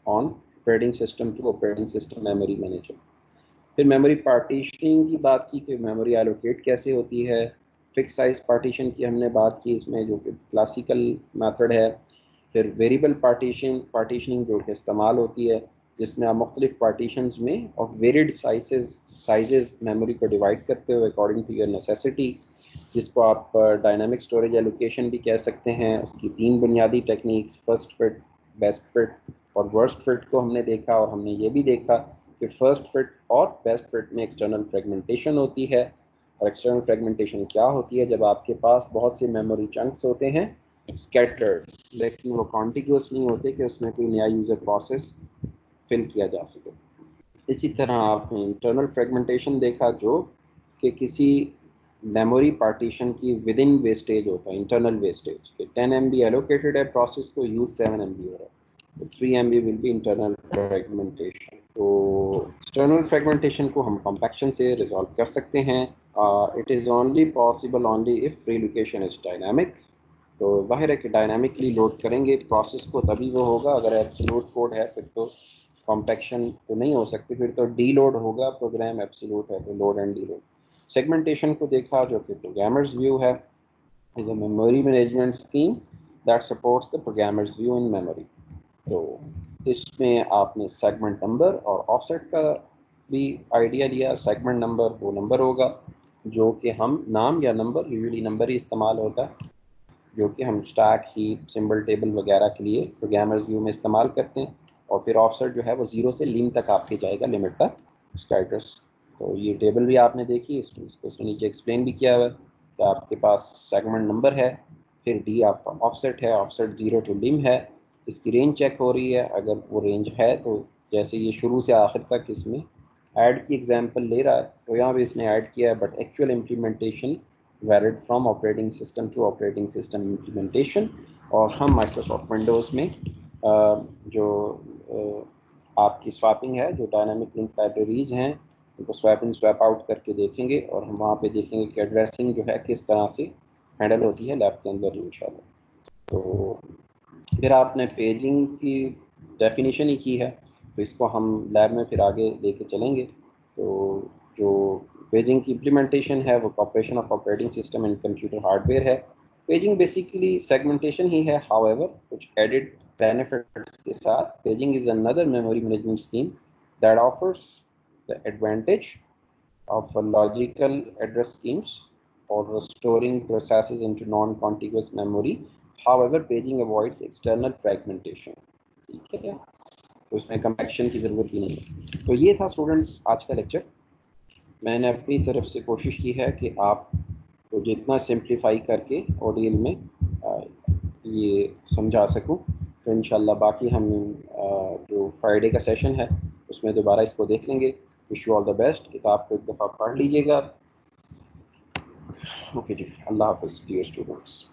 on operating system to operating system memory manager फिर मेमोरी पार्टीशनिंग की बात की कि मेमोरी एलोकेट कैसे होती है? फिक्स साइज़ पार्टीशन की हमने बात की, इसमें जो कि क्लासिकल मेथड है। फिर वेरिएबल पार्टीशन पार्टीशनिंग जो कि इस्तेमाल होती है। जिसमें आप मुख्तलिफ़ पार्टीशन में और वेरिड साइजेज मेमोरी को डिवाइड करते हो अकॉर्डिंग टू योर नेसेसिटी जिसको आप डायनामिक स्टोरेज एलोकेशन भी कह सकते हैं, उसकी तीन बुनियादी techniques first fit best fit और वर्स्ट फिट को हमने देखा और हमने ये भी देखा कि फ़र्स्ट फिट और बेस्ट फिट में एक्सटर्नल फ्रेगमेंटेशन होती है। और एक्सटर्नल फ्रेगमेंटेशन क्या होती है? जब आपके पास बहुत से मेमोरी चंक्स होते हैं स्कैटर्ड लेकिन वो कॉन्टिग्यूस नहीं होते कि उसमें कोई नया यूज़र प्रोसेस फिल किया जा सके। इसी तरह आपने इंटरनल फ्रेगमेंटेशन देखा जो कि किसी मेमोरी पार्टीशन की विद इन वेस्टेज होता है इंटरनल वेस्टेज कि। टेन एम बी एलोकेटेड है प्रोसेस को यूज़ सेवन एम बी हो रहा है। तो three M B will be internal fragmentation तो एक्सटर्नल फ्रेगमेंटेशन को हम कॉम्पैक्शन से रिजॉल्व कर सकते हैं। It is only possible only if location is dynamic तो बाहर है कि डायनामिकली लोड करेंगे प्रोसेस को तभी वो होगा, अगर एब्सोलूट कोड है फिर तो। कॉम्पैक्शन तो नहीं हो सकती, फिर तो डी लोड होगा प्रोग्राम एब्सोलूट है तो load and D load segmentation को देखा जो कि प्रोग्रामर्स व्यू है is a memory management scheme that supports the programmer's view in memory. तो इसमें आपने सेगमेंट नंबर और ऑफसेट का भी आइडिया लिया सेगमेंट नंबर वो नंबर होगा, जो कि हम नाम या नंबर यूजली नंबर ही इस्तेमाल होता है, जो कि हम स्टैक ही सिंबल टेबल वगैरह के लिए प्रोग्रामर्स व्यू में इस्तेमाल करते हैं और फिर ऑफसेट जो है वो ज़ीरो से लिम तक आपके जाएगा लिमिट तक इसका एड्रेस। तो ये टेबल भी आपने देखी, इसको इसको नीचे एक्सप्लेन भी किया हुआ है कि आपके पास सेगमेंट नंबर है, फिर डी आपका ऑफसेट है ऑफसेट ज़ीरो टू लिम है, इसकी रेंज चेक हो रही है, अगर वो रेंज है तो जैसे ये शुरू से आखिर तक इसमें ऐड की एग्जांपल ले रहा है तो यहाँ पे इसने ऐड किया है but actual implementation varied from operating system to operating system implementation और हम माइक्रोसॉफ्ट विंडोज़ में जो आपकी स्वापिंग है, जो डायनामिक लिंक लाइब्रेरीज़ हैं, उनको स्वैप इन स्वैप आउट करके देखेंगे और हम वहाँ पे देखेंगे कि एड्रेसिंग जो है किस तरह से हैंडल होती है लैब के अंदर इन तो फिर आपने पेजिंग की डेफिनेशन ही की है तो इसको हम लैब में फिर आगे लेके चलेंगे। तो जो पेजिंग की इम्प्लीमेंटेशन है, वो cooperation of operating system and computer hardware है। पेजिंग बेसिकली सेगमेंटेशन ही है हाउएवर कुछ एडिट बेनिफिट्स के साथ paging is another memory management scheme that offers the advantage of logical address schemes or storing processes into non-contiguous memory. However, paging avoids external fragmentation. ठीक है तो उसमें compaction की ज़रूरत भी नहीं है तो ये था स्टूडेंट्स आज का लेक्चर मैंने अपनी तरफ़ से कोशिश की है कि आप तो जितना सिंप्लीफाई करके ओडियल में ये समझा सकूँ तो इन बाकी हम जो फ्राइडे का सेशन है, उसमें दोबारा इसको देख लेंगे। Wish you all the best किताब को एक दफ़ा पढ़ लीजिएगा। ओके जी, अल्लाह हाफ़ डियर students.